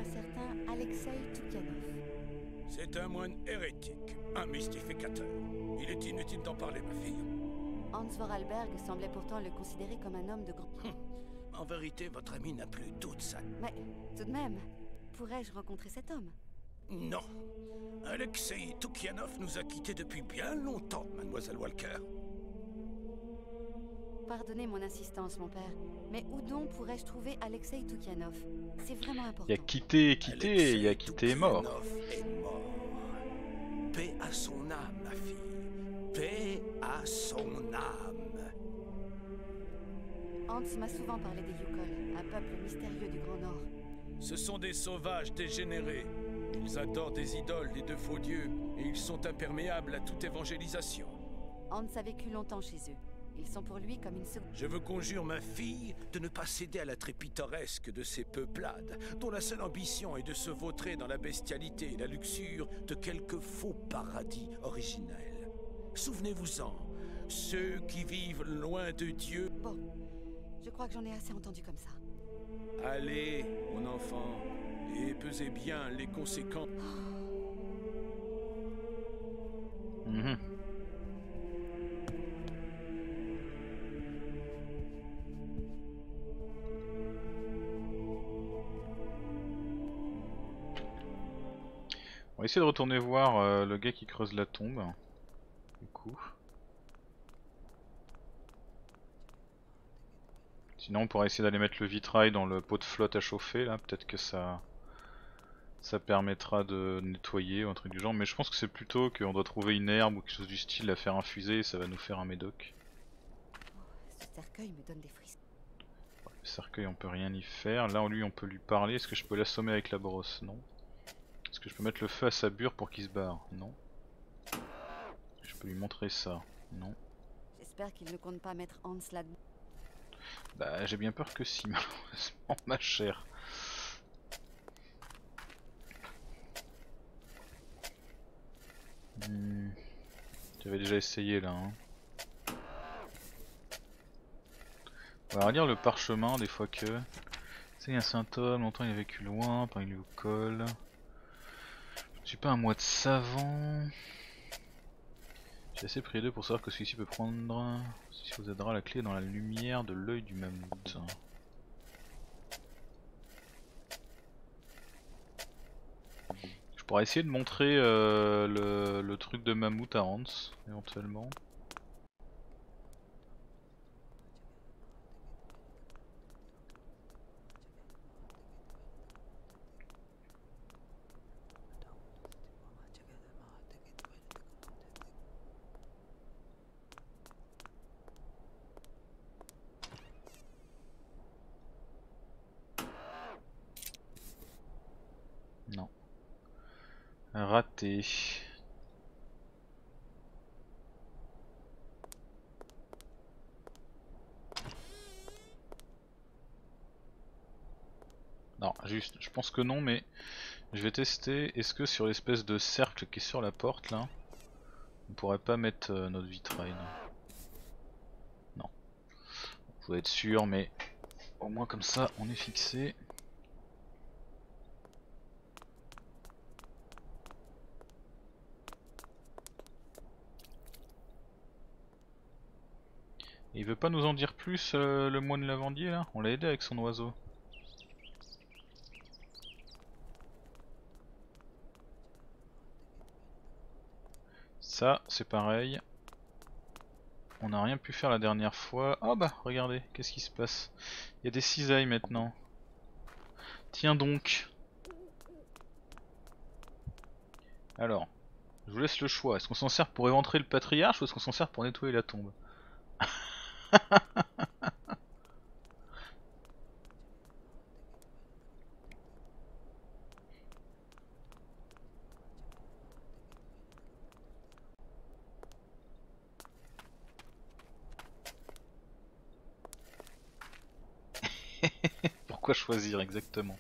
C'est un moine hérétique, un mystificateur. Il est inutile d'en parler, ma fille. Hans Vorarlberg semblait pourtant le considérer comme un homme de grand... En vérité, votre ami n'a plus toute sa... Mais tout de même, pourrais-je rencontrer cet homme? Non. Alexei Tukianov nous a quittés depuis bien longtemps, mademoiselle Walker. Pardonnez mon insistance, mon père, mais où donc pourrais-je trouver Alexei Tukianov C'est vraiment important. Il y a quitté et quitté, il y a quitté et mort. Est mort. Paix à son âme, ma fille. Paix à son âme. Hans m'a souvent parlé des Yukol, un peuple mystérieux du Grand Nord. Ce sont des sauvages dégénérés. Ils adorent des idoles, des de faux dieux, et ils sont imperméables à toute évangélisation. Hans a vécu longtemps chez eux. Ils sont pour lui comme une seconde. Je vous conjure, ma fille, de ne pas céder à l'attrait pittoresque de ces peuplades, dont la seule ambition est de se vautrer dans la bestialité et la luxure de quelques faux paradis originels. Souvenez-vous-en, ceux qui vivent loin de Dieu. Bon, je crois que j'en ai assez entendu comme ça. Allez, mon enfant, et pesez bien les conséquences. Mhm. On va essayer de retourner voir euh, le gars qui creuse la tombe. Du coup. Sinon on pourrait essayer d'aller mettre le vitrail dans le pot de flotte à chauffer là, peut-être que ça ça permettra de nettoyer ou un truc du genre, mais je pense que c'est plutôt qu'on doit trouver une herbe ou quelque chose du style à faire infuser et ça va nous faire un médoc. Ce cercueil me donne des frissons. Le cercueil on peut rien y faire, là lui on peut lui parler, est-ce que je peux l'assommer avec la brosse? Non. Est-ce que je peux mettre le feu à sa bure pour qu'il se barre? Non. Je peux lui montrer ça? Non. J'espère qu'il ne compte pas mettre Hans là-dedans. Bah j'ai bien peur que si malheureusement ma chère. Hmm. J'avais déjà essayé là. Hein. On va relire le parchemin des fois que. C'est un homme, longtemps il a vécu loin, par il lui colle. Je suis pas un mois de savant. J'ai assez pris d'eux pour savoir que celui-ci peut prendre. Celui-ci vous aidera la clé dans la lumière de l'œil du mammouth. Je pourrais essayer de montrer euh, le, le truc de mammouth à Hans, éventuellement. Non. Non, juste, je pense que non, mais je vais tester. Est-ce que sur l'espèce de cercle qui est sur la porte là, on pourrait pas mettre euh, notre vitrail Non? Non. Faut être sûr, mais au moins comme ça, on est fixé. Veut pas nous en dire plus, euh, le moine lavandier là? On l'a aidé avec son oiseau. Ça, c'est pareil. On n'a rien pu faire la dernière fois. Ah bah, regardez, qu'est-ce qui se passe? Il y a des cisailles maintenant. Tiens donc. Alors, je vous laisse le choix. Est-ce qu'on s'en sert pour éventrer le patriarche ou est-ce qu'on s'en sert pour nettoyer la tombe? Pourquoi choisir exactement?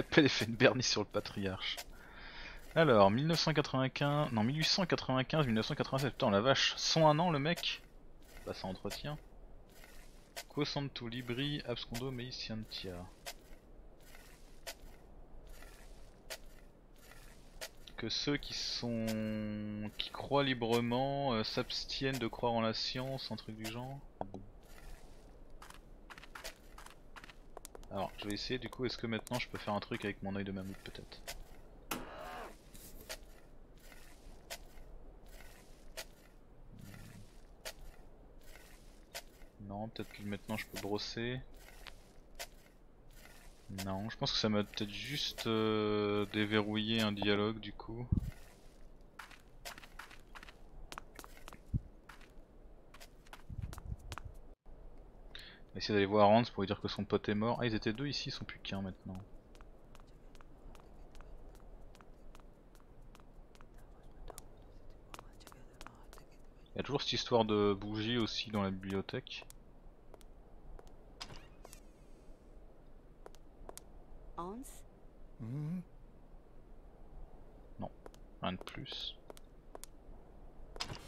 Pelle et fait une bernie sur le patriarche. Alors, 1995, non 1895, 1987, putain la vache, 101 ans le mec? Bah ça entretient. Quo santo libri abscondo que ceux qui sont qui croient librement euh, s'abstiennent de croire en la science, un truc du genre? Alors, je vais essayer du coup, est-ce que maintenant je peux faire un truc avec mon œil de mammouth peut-être? Non, peut-être que maintenant je peux brosser. Non, je pense que ça m'a peut-être juste euh, déverrouillé un dialogue du coup. Essayer d'aller voir Hans pour lui dire que son pote est mort. Ah ils étaient deux ici, ils sont plus qu'un maintenant. Il y a toujours cette histoire de bougie aussi dans la bibliothèque. Hans? Hmm Rien de plus.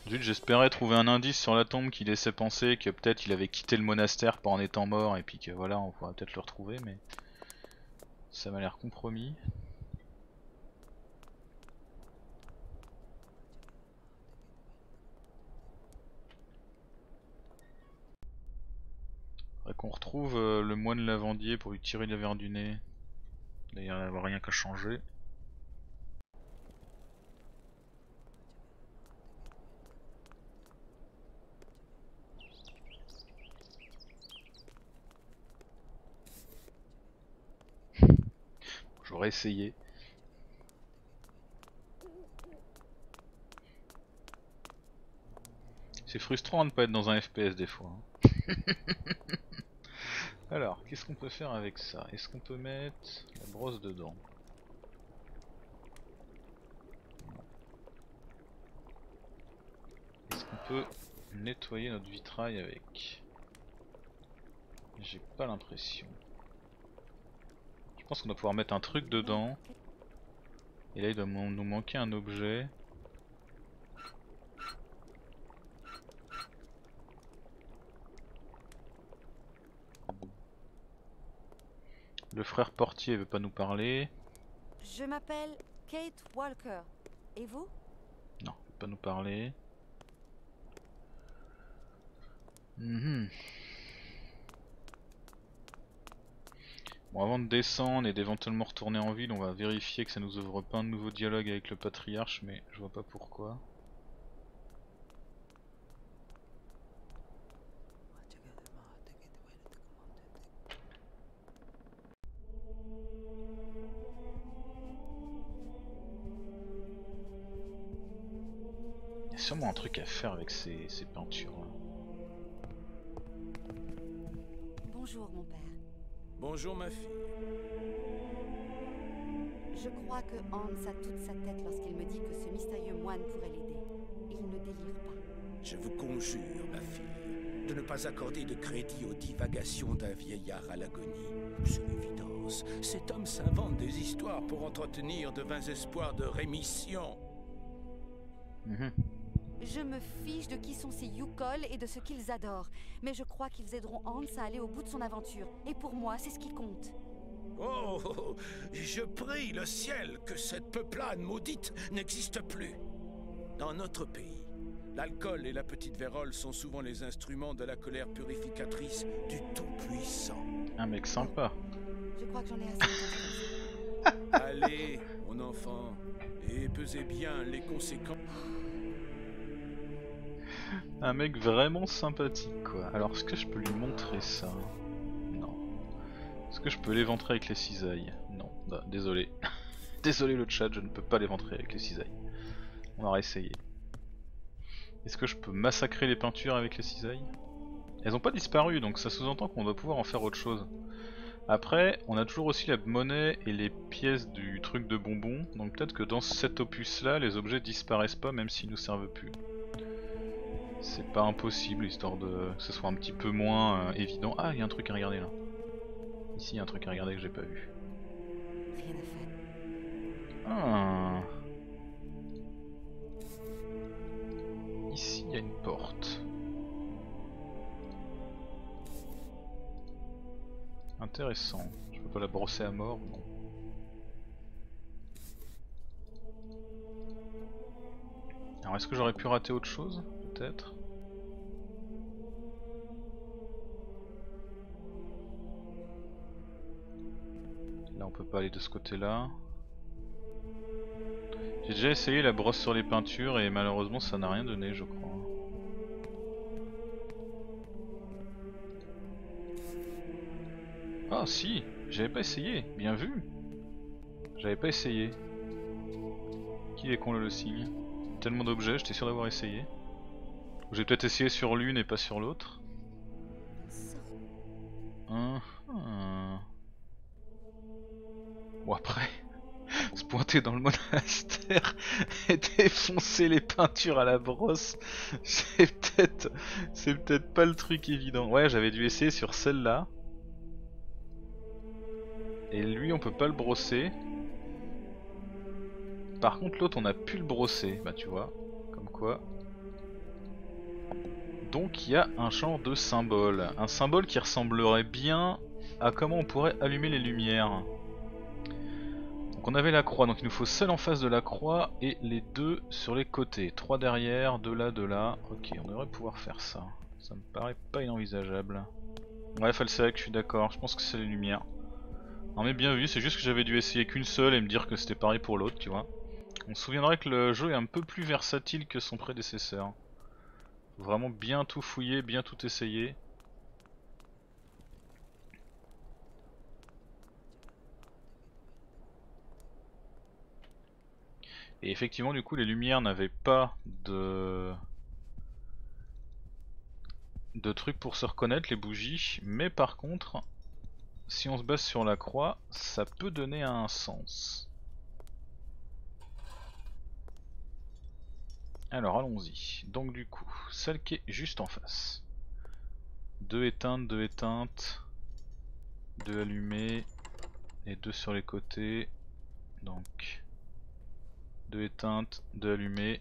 J'espérais trouver un indice sur la tombe qui laissait penser que peut-être il avait quitté le monastère pas en étant mort et puis que voilà, on pourra peut-être le retrouver, mais ça m'a l'air compromis. Qu'on retrouve euh, le moine lavandier pour lui tirer le verre du nez. D'ailleurs, il n'y a rien qu'à changer. Essayé. C'est frustrant de pas être dans un FPS des fois. hein. Alors, qu'est-ce qu'on peut faire avec ça? Est-ce qu'on peut mettre la brosse dedans? Est-ce qu'on peut nettoyer notre vitrail avec? J'ai pas l'impression. Je pense qu'on doit pouvoir mettre un truc dedans. Et là il doit nous manquer un objet. Le frère portier veut pas nous parler. Je m'appelle Kate Walker. Et vous? Non, il veut pas nous parler. Mhm. Bon, avant de descendre et d'éventuellement retourner en ville, on va vérifier que ça nous ouvre pas un nouveau dialogue avec le patriarche, mais je vois pas pourquoi. Il y a sûrement un truc à faire avec ces, ces peintures. Bonjour, mon père. Bonjour ma fille. Je crois que Hans a toute sa tête lorsqu'il me dit que ce mystérieux moine pourrait l'aider. Il ne délire pas. Je vous conjure, ma fille, de ne pas accorder de crédit aux divagations d'un vieillard à l'agonie. C'est l'évidence. Cet homme s'invente des histoires pour entretenir de vains espoirs de rémission. Mhm. Je me fiche de qui sont ces Yukol et de ce qu'ils adorent. Mais je crois qu'ils aideront Hans à aller au bout de son aventure. Et pour moi, c'est ce qui compte. Oh, je prie le ciel que cette peuplade maudite n'existe plus. Dans notre pays, l'alcool et la petite vérole sont souvent les instruments de la colère purificatrice du Tout-Puissant. Un mec sympa. Je crois que j'en ai assez. Allez, mon enfant, et pesez bien les conséquences. Un mec vraiment sympathique quoi. Alors est-ce que je peux lui montrer ça? Non. Est-ce que je peux l'éventrer avec les cisailles? Non. Bah, désolé. désolé le chat, je ne peux pas l'éventrer avec les cisailles. On va essayer. Est-ce que je peux massacrer les peintures avec les cisailles? Elles ont pas disparu donc ça sous-entend qu'on doit pouvoir en faire autre chose. Après, on a toujours aussi la monnaie et les pièces du truc de bonbon, donc peut-être que dans cet opus là, les objets disparaissent pas même s'ils nous servent plus. C'est pas impossible, histoire de que ce soit un petit peu moins euh, évident. Ah, il y a un truc à regarder là. Ici, il y a un truc à regarder que j'ai pas vu. Ah. Ici, il y a une porte. Intéressant. Je peux pas la brosser à mort. Alors est-ce que j'aurais pu rater autre chose Peut-être? Là on peut pas aller de ce côté là. J'ai déjà essayé la brosse sur les peintures et malheureusement ça n'a rien donné je crois. Ah si, j'avais pas essayé, bien vu. J'avais pas essayé. Qui est con le signe? Tellement d'objets, j'étais sûr d'avoir essayé. J'ai peut-être essayé sur l'une et pas sur l'autre. Après, se pointer dans le monastère et défoncer les peintures à la brosse, c'est peut-être, c'est peut-être pas le truc évident. Ouais, j'avais dû essayer sur celle-là. Et lui, on peut pas le brosser. Par contre, l'autre, on a pu le brosser. Bah, tu vois, comme quoi. Donc, il y a un genre de symbole. Un symbole qui ressemblerait bien à comment on pourrait allumer les lumières. Donc, on avait la croix. Donc, il nous faut celle en face de la croix et les deux sur les côtés. Trois derrière, deux là, deux là. Ok, on devrait pouvoir faire ça. Ça me paraît pas inenvisageable. Ouais, Falsac, je suis d'accord. Je pense que c'est les lumières. Non mais bien vu, c'est juste que j'avais dû essayer qu'une seule et me dire que c'était pareil pour l'autre, tu vois. On se souviendrait que le jeu est un peu plus versatile que son prédécesseur. Vraiment bien tout fouiller, bien tout essayer. Et effectivement du coup les lumières n'avaient pas de de trucs pour se reconnaître les bougies, mais par contre si on se base sur la croix, ça peut donner un sens. Alors allons-y. Donc du coup, celle qui est juste en face. Deux éteintes, deux éteintes, deux allumées et deux sur les côtés. Donc deux éteintes, deux allumées.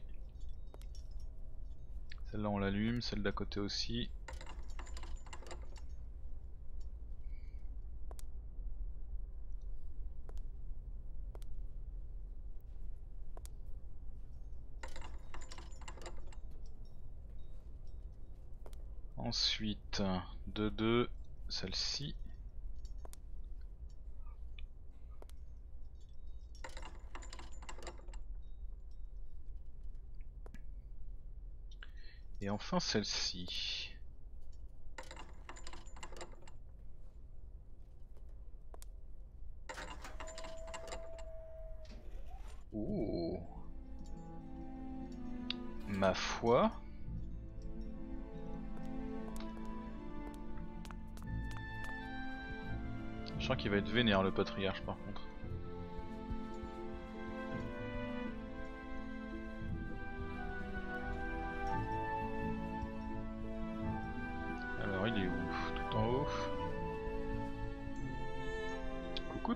Celle-là on l'allume, celle d'à côté aussi. Ensuite, 2-2, celle-ci. Et enfin celle-ci. Ouh. Ma foi. Je sens qu'il va être vénère le patriarche par contre.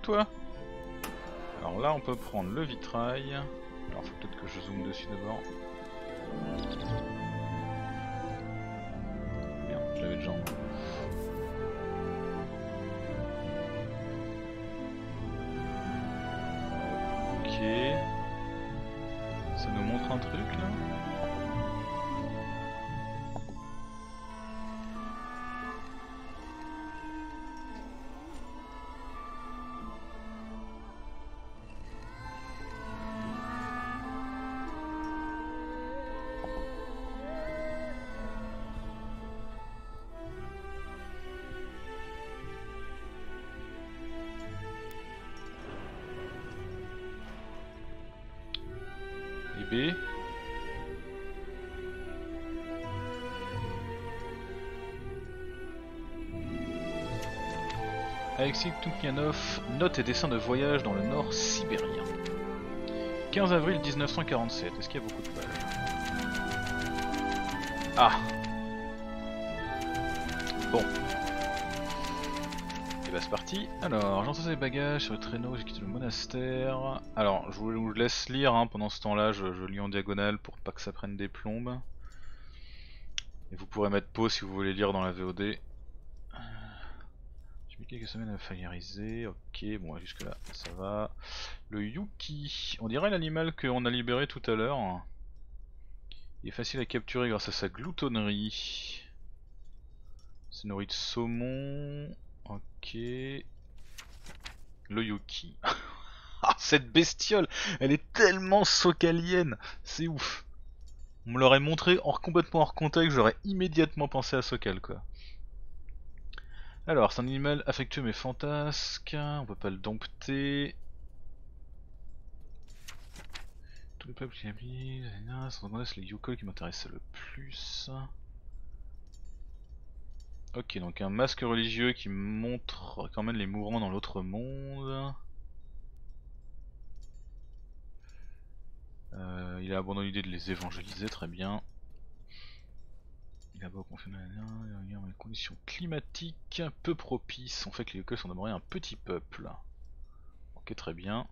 Alors là on peut prendre le vitrail. Alors faut peut-être que je zoome dessus d'abord. Alexis Toukyanov, note et dessin de voyage dans le nord sibérien. 15 avril 1947, est-ce qu'il y a beaucoup de pages? Ah Bon. Et bah c'est parti. Alors, j'entends ses bagages sur le traîneau, j'ai quitté le monastère. Alors, je vous laisse lire hein, pendant ce temps-là, je, je lis en diagonale pour pas que ça prenne des plombes. Et vous pourrez mettre pause si vous voulez lire dans la VOD. J'ai quelques semaines à familiariser, ok, bon jusque là ça va. Le Yuki, on dirait l'animal qu'on a libéré tout à l'heure. Il est facile à capturer grâce à sa gloutonnerie. C'est nourri de saumon. Ok. Le Yuki. ah, cette bestiole, elle est tellement socalienne. C'est ouf. On me l'aurait montré complètement hors contexte, j'aurais immédiatement pensé à Sokal quoi. Alors, c'est un animal affectueux mais fantasque, on peut pas le dompter. Tous les peuples qui habitent, c'est les Yukol qui m'intéressent le plus. Ok, donc un masque religieux qui montre quand même les mourants dans l'autre monde. Euh, il a abandonné l'idée de les évangéliser, très bien. Il a beau confirmer les conditions climatiques peu propices ont fait que les Yokoi sont demeurés un petit peuple. Ok, très bien.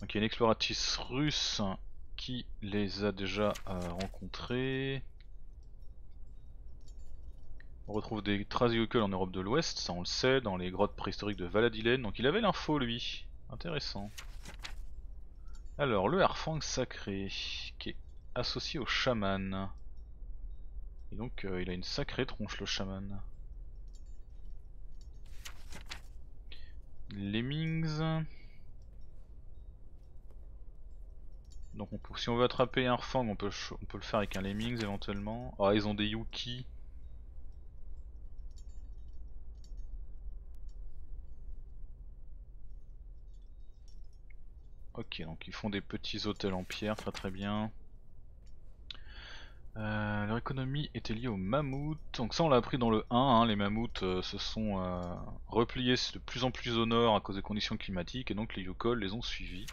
Donc il y a une exploratrice russe qui les a déjà euh, rencontrés. On retrouve des traces en Europe de l'Ouest, ça on le sait, dans les grottes préhistoriques de Valadilène. Donc il avait l'info lui. Intéressant. Alors, le harfang sacré, qui est associé au chaman. Et donc, euh, il a une sacrée tronche, le chaman. Lemmings. Donc si on veut attraper un harfang, on peut, on peut le faire avec un lemmings éventuellement. Ah, ils ont des yuki. Ok, donc ils font des petits hôtels en pierre, très très bien. Euh, leur économie était liée aux mammouths, donc ça on l'a appris dans le 1, hein. les mammouths euh, se sont euh, repliés de plus en plus au nord à cause des conditions climatiques et donc les Yukol les ont suivis.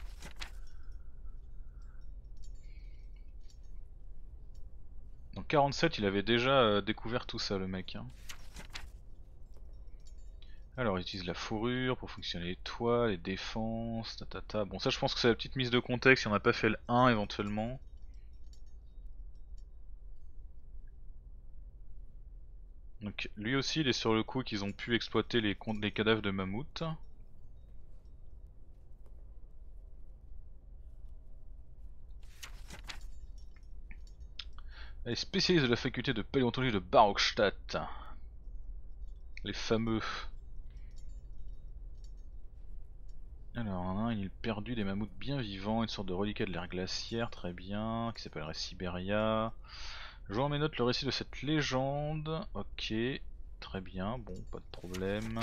Donc 47 il avait déjà découvert tout ça le mec. Hein. Alors il utilise la fourrure pour fonctionner les toits, les défenses, tatata. Bon ça je pense que c'est la petite mise de contexte si on n'a pas fait le 1 éventuellement. Donc lui aussi il est sur le coup qu'ils ont pu exploiter les, cadavres de mammouth. Elle est spécialiste de la faculté de paléontologie de Barokstadt. Les fameux Alors, un île perdue des mammouths bien vivants, une sorte de reliquat de l'ère glaciaire, très bien, qui s'appellerait Siberia. Je mes notes le récit de cette légende, ok, très bien, bon, pas de problème.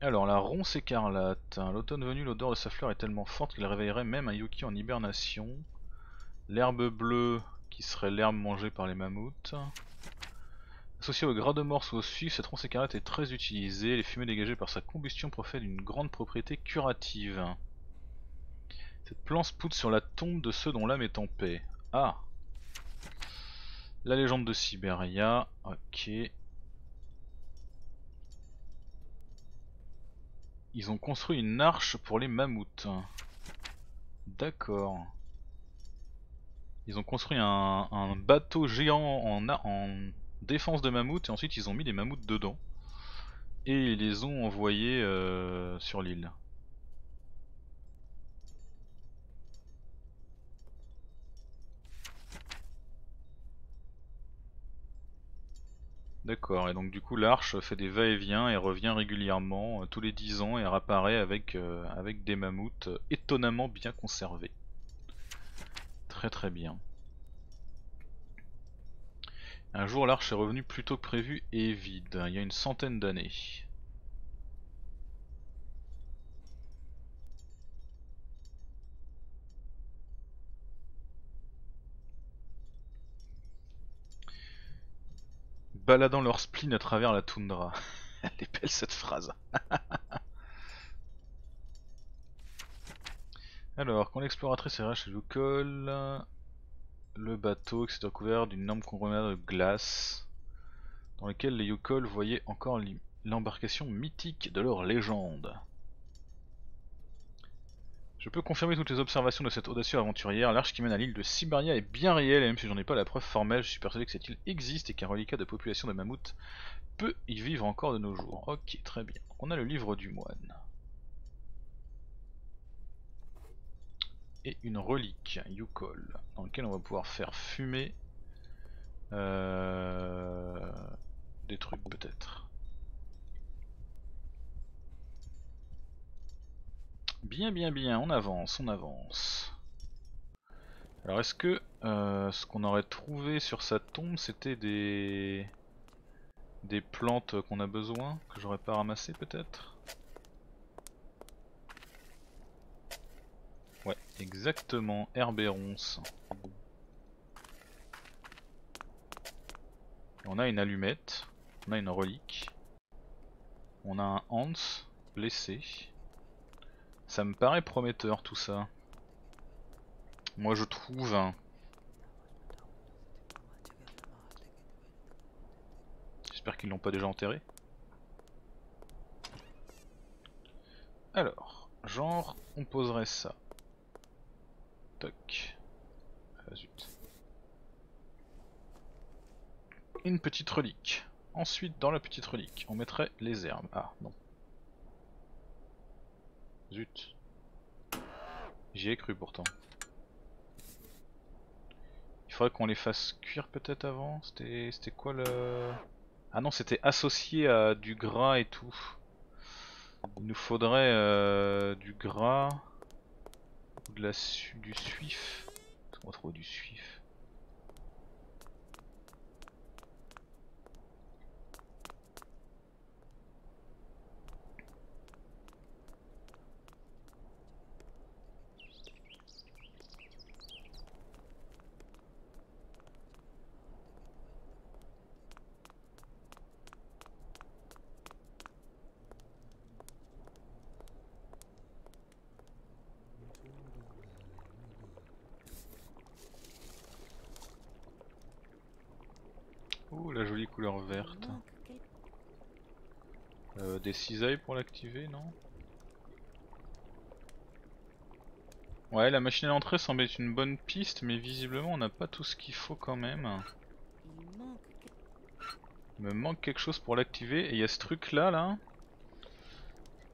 Alors, la ronce écarlate, l'automne venu, l'odeur de sa fleur est tellement forte qu'il réveillerait même un Yuki en hibernation. L'herbe bleue, qui serait l'herbe mangée par les mammouths. Associée au gras de morse ou au suif, cette ronce écarlate est très utilisée. Les fumées dégagées par sa combustion profitent d'une grande propriété curative. Cette plante poudre sur la tombe de ceux dont l'âme est en paix. Ah La légende de Siberia. Ok. Ils ont construit une arche pour les mammouths. D'accord. Ils ont construit un, bateau géant en, en défense de mammouth et ensuite ils ont mis des mammouths dedans et ils les ont envoyés euh, sur l'île. D'accord, et donc du coup l'arche fait des va-et-vient et revient régulièrement euh, tous les 10 ans et réapparaît avec, euh, avec des mammouths étonnamment bien conservés. Très très bien. Un jour l'arche est revenue plus tôt que prévu et vide, il y a une centaine d'années. Baladant leur spleen à travers la toundra. Elle est belle cette phrase. Alors, quand l'exploratrice RH le col, le bateau qui s'est recouvert d'une énorme conglomérat de glace dans lequel les Yukol voyaient encore l'embarcation mythique de leur légende. Je peux confirmer toutes les observations de cette audacieuse aventurière, l'arche qui mène à l'île de Siberia est bien réelle et même si j'en ai pas la preuve formelle, je suis persuadé que cette île existe et qu'un reliquat de population de mammouth peut y vivre encore de nos jours. Ok, très bien. On a le livre du moine. et une relique, Yukol, dans lequel on va pouvoir faire fumer euh, des trucs peut-être. Bien, bien, bien, on avance, on avance. Alors est-ce que euh, ce qu'on aurait trouvé sur sa tombe c'était des des plantes qu'on a besoin, que j'aurais pas ramassé peut-être? Ouais, exactement, herbe et ronce. On a une allumette, on a une relique, on a un Hans blessé. Ça me paraît prometteur tout ça. Moi je trouve. hein. J'espère qu'ils l'ont pas déjà enterré. Alors, genre, on poserait ça. Toc. Ah zut. Une petite relique. Ensuite, dans la petite relique, on mettrait les herbes. Ah, non. Zut. J'y ai cru pourtant. Il faudrait qu'on les fasse cuire peut-être avant. C'était quoi le... Ah non, c'était associé à du gras et tout. Il nous faudrait euh, du gras ou de la du suif. Qu'on va trouver du suif Oh la jolie couleur verte. manque quel- Euh, des cisailles pour l'activer, non? Ouais, la machine à l'entrée semble être une bonne piste, mais visiblement on n'a pas tout ce qu'il faut quand même. Il me manque quelque chose pour l'activer, et il y a ce truc là, là,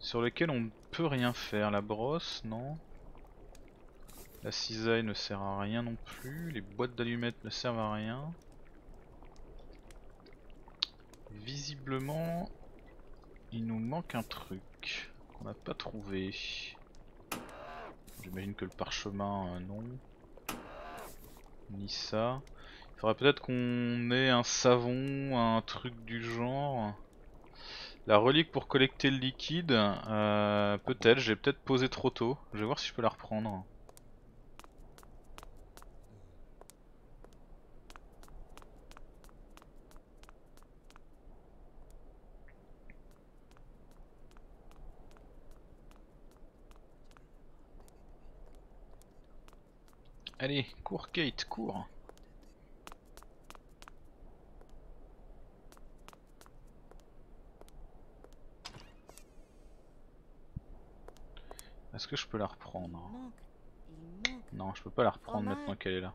sur lequel on ne peut rien faire. La brosse, non. La cisaille ne sert à rien non plus, les boîtes d'allumettes ne servent à rien. Visiblement, il nous manque un truc qu'on n'a pas trouvé. J'imagine que le parchemin, euh, non. Ni ça. Il faudrait peut-être qu'on ait un savon, un truc du genre. La relique pour collecter le liquide, euh, peut-être, j'ai peut-être posé trop tôt. Je vais voir si je peux la reprendre. Allez, cours Kate, cours. Est-ce que je peux la reprendre. Non, je peux pas la reprendre maintenant qu'elle est là.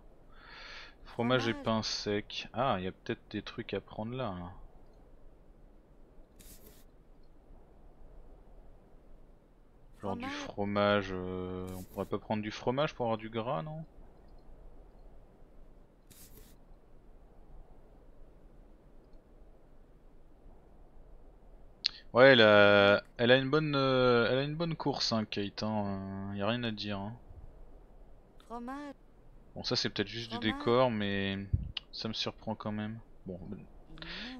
Fromage et pain sec. Ah, il y a peut-être des trucs à prendre là. Genre du Fromage. fromage. euh, On pourrait pas prendre du fromage pour avoir du gras, non? Ouais, elle a, elle a une bonne, euh, elle a une bonne course, hein, Kate. Hein. euh, y a rien à dire. hein. Bon, ça c'est peut-être juste du décor, mais ça me surprend quand même. Bon,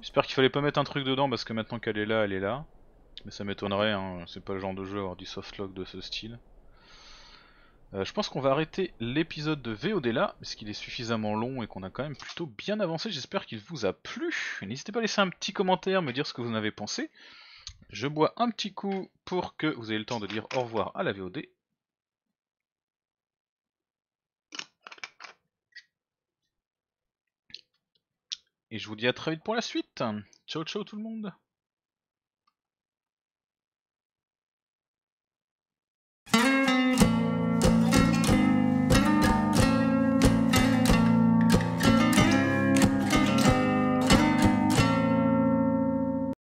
j'espère qu'il fallait pas mettre un truc dedans parce que maintenant qu'elle est là, elle est là. Mais ça m'étonnerait, hein. c'est pas le genre de jeu à avoir du softlock de ce style. Euh, je pense qu'on va arrêter l'épisode de VOD là, parce qu'il est suffisamment long et qu'on a quand même plutôt bien avancé. J'espère qu'il vous a plu. N'hésitez pas à laisser un petit commentaire, me dire ce que vous en avez pensé. Je bois un petit coup pour que vous ayez le temps de dire au revoir à la VOD. Et je vous dis à très vite pour la suite. Ciao ciao tout le monde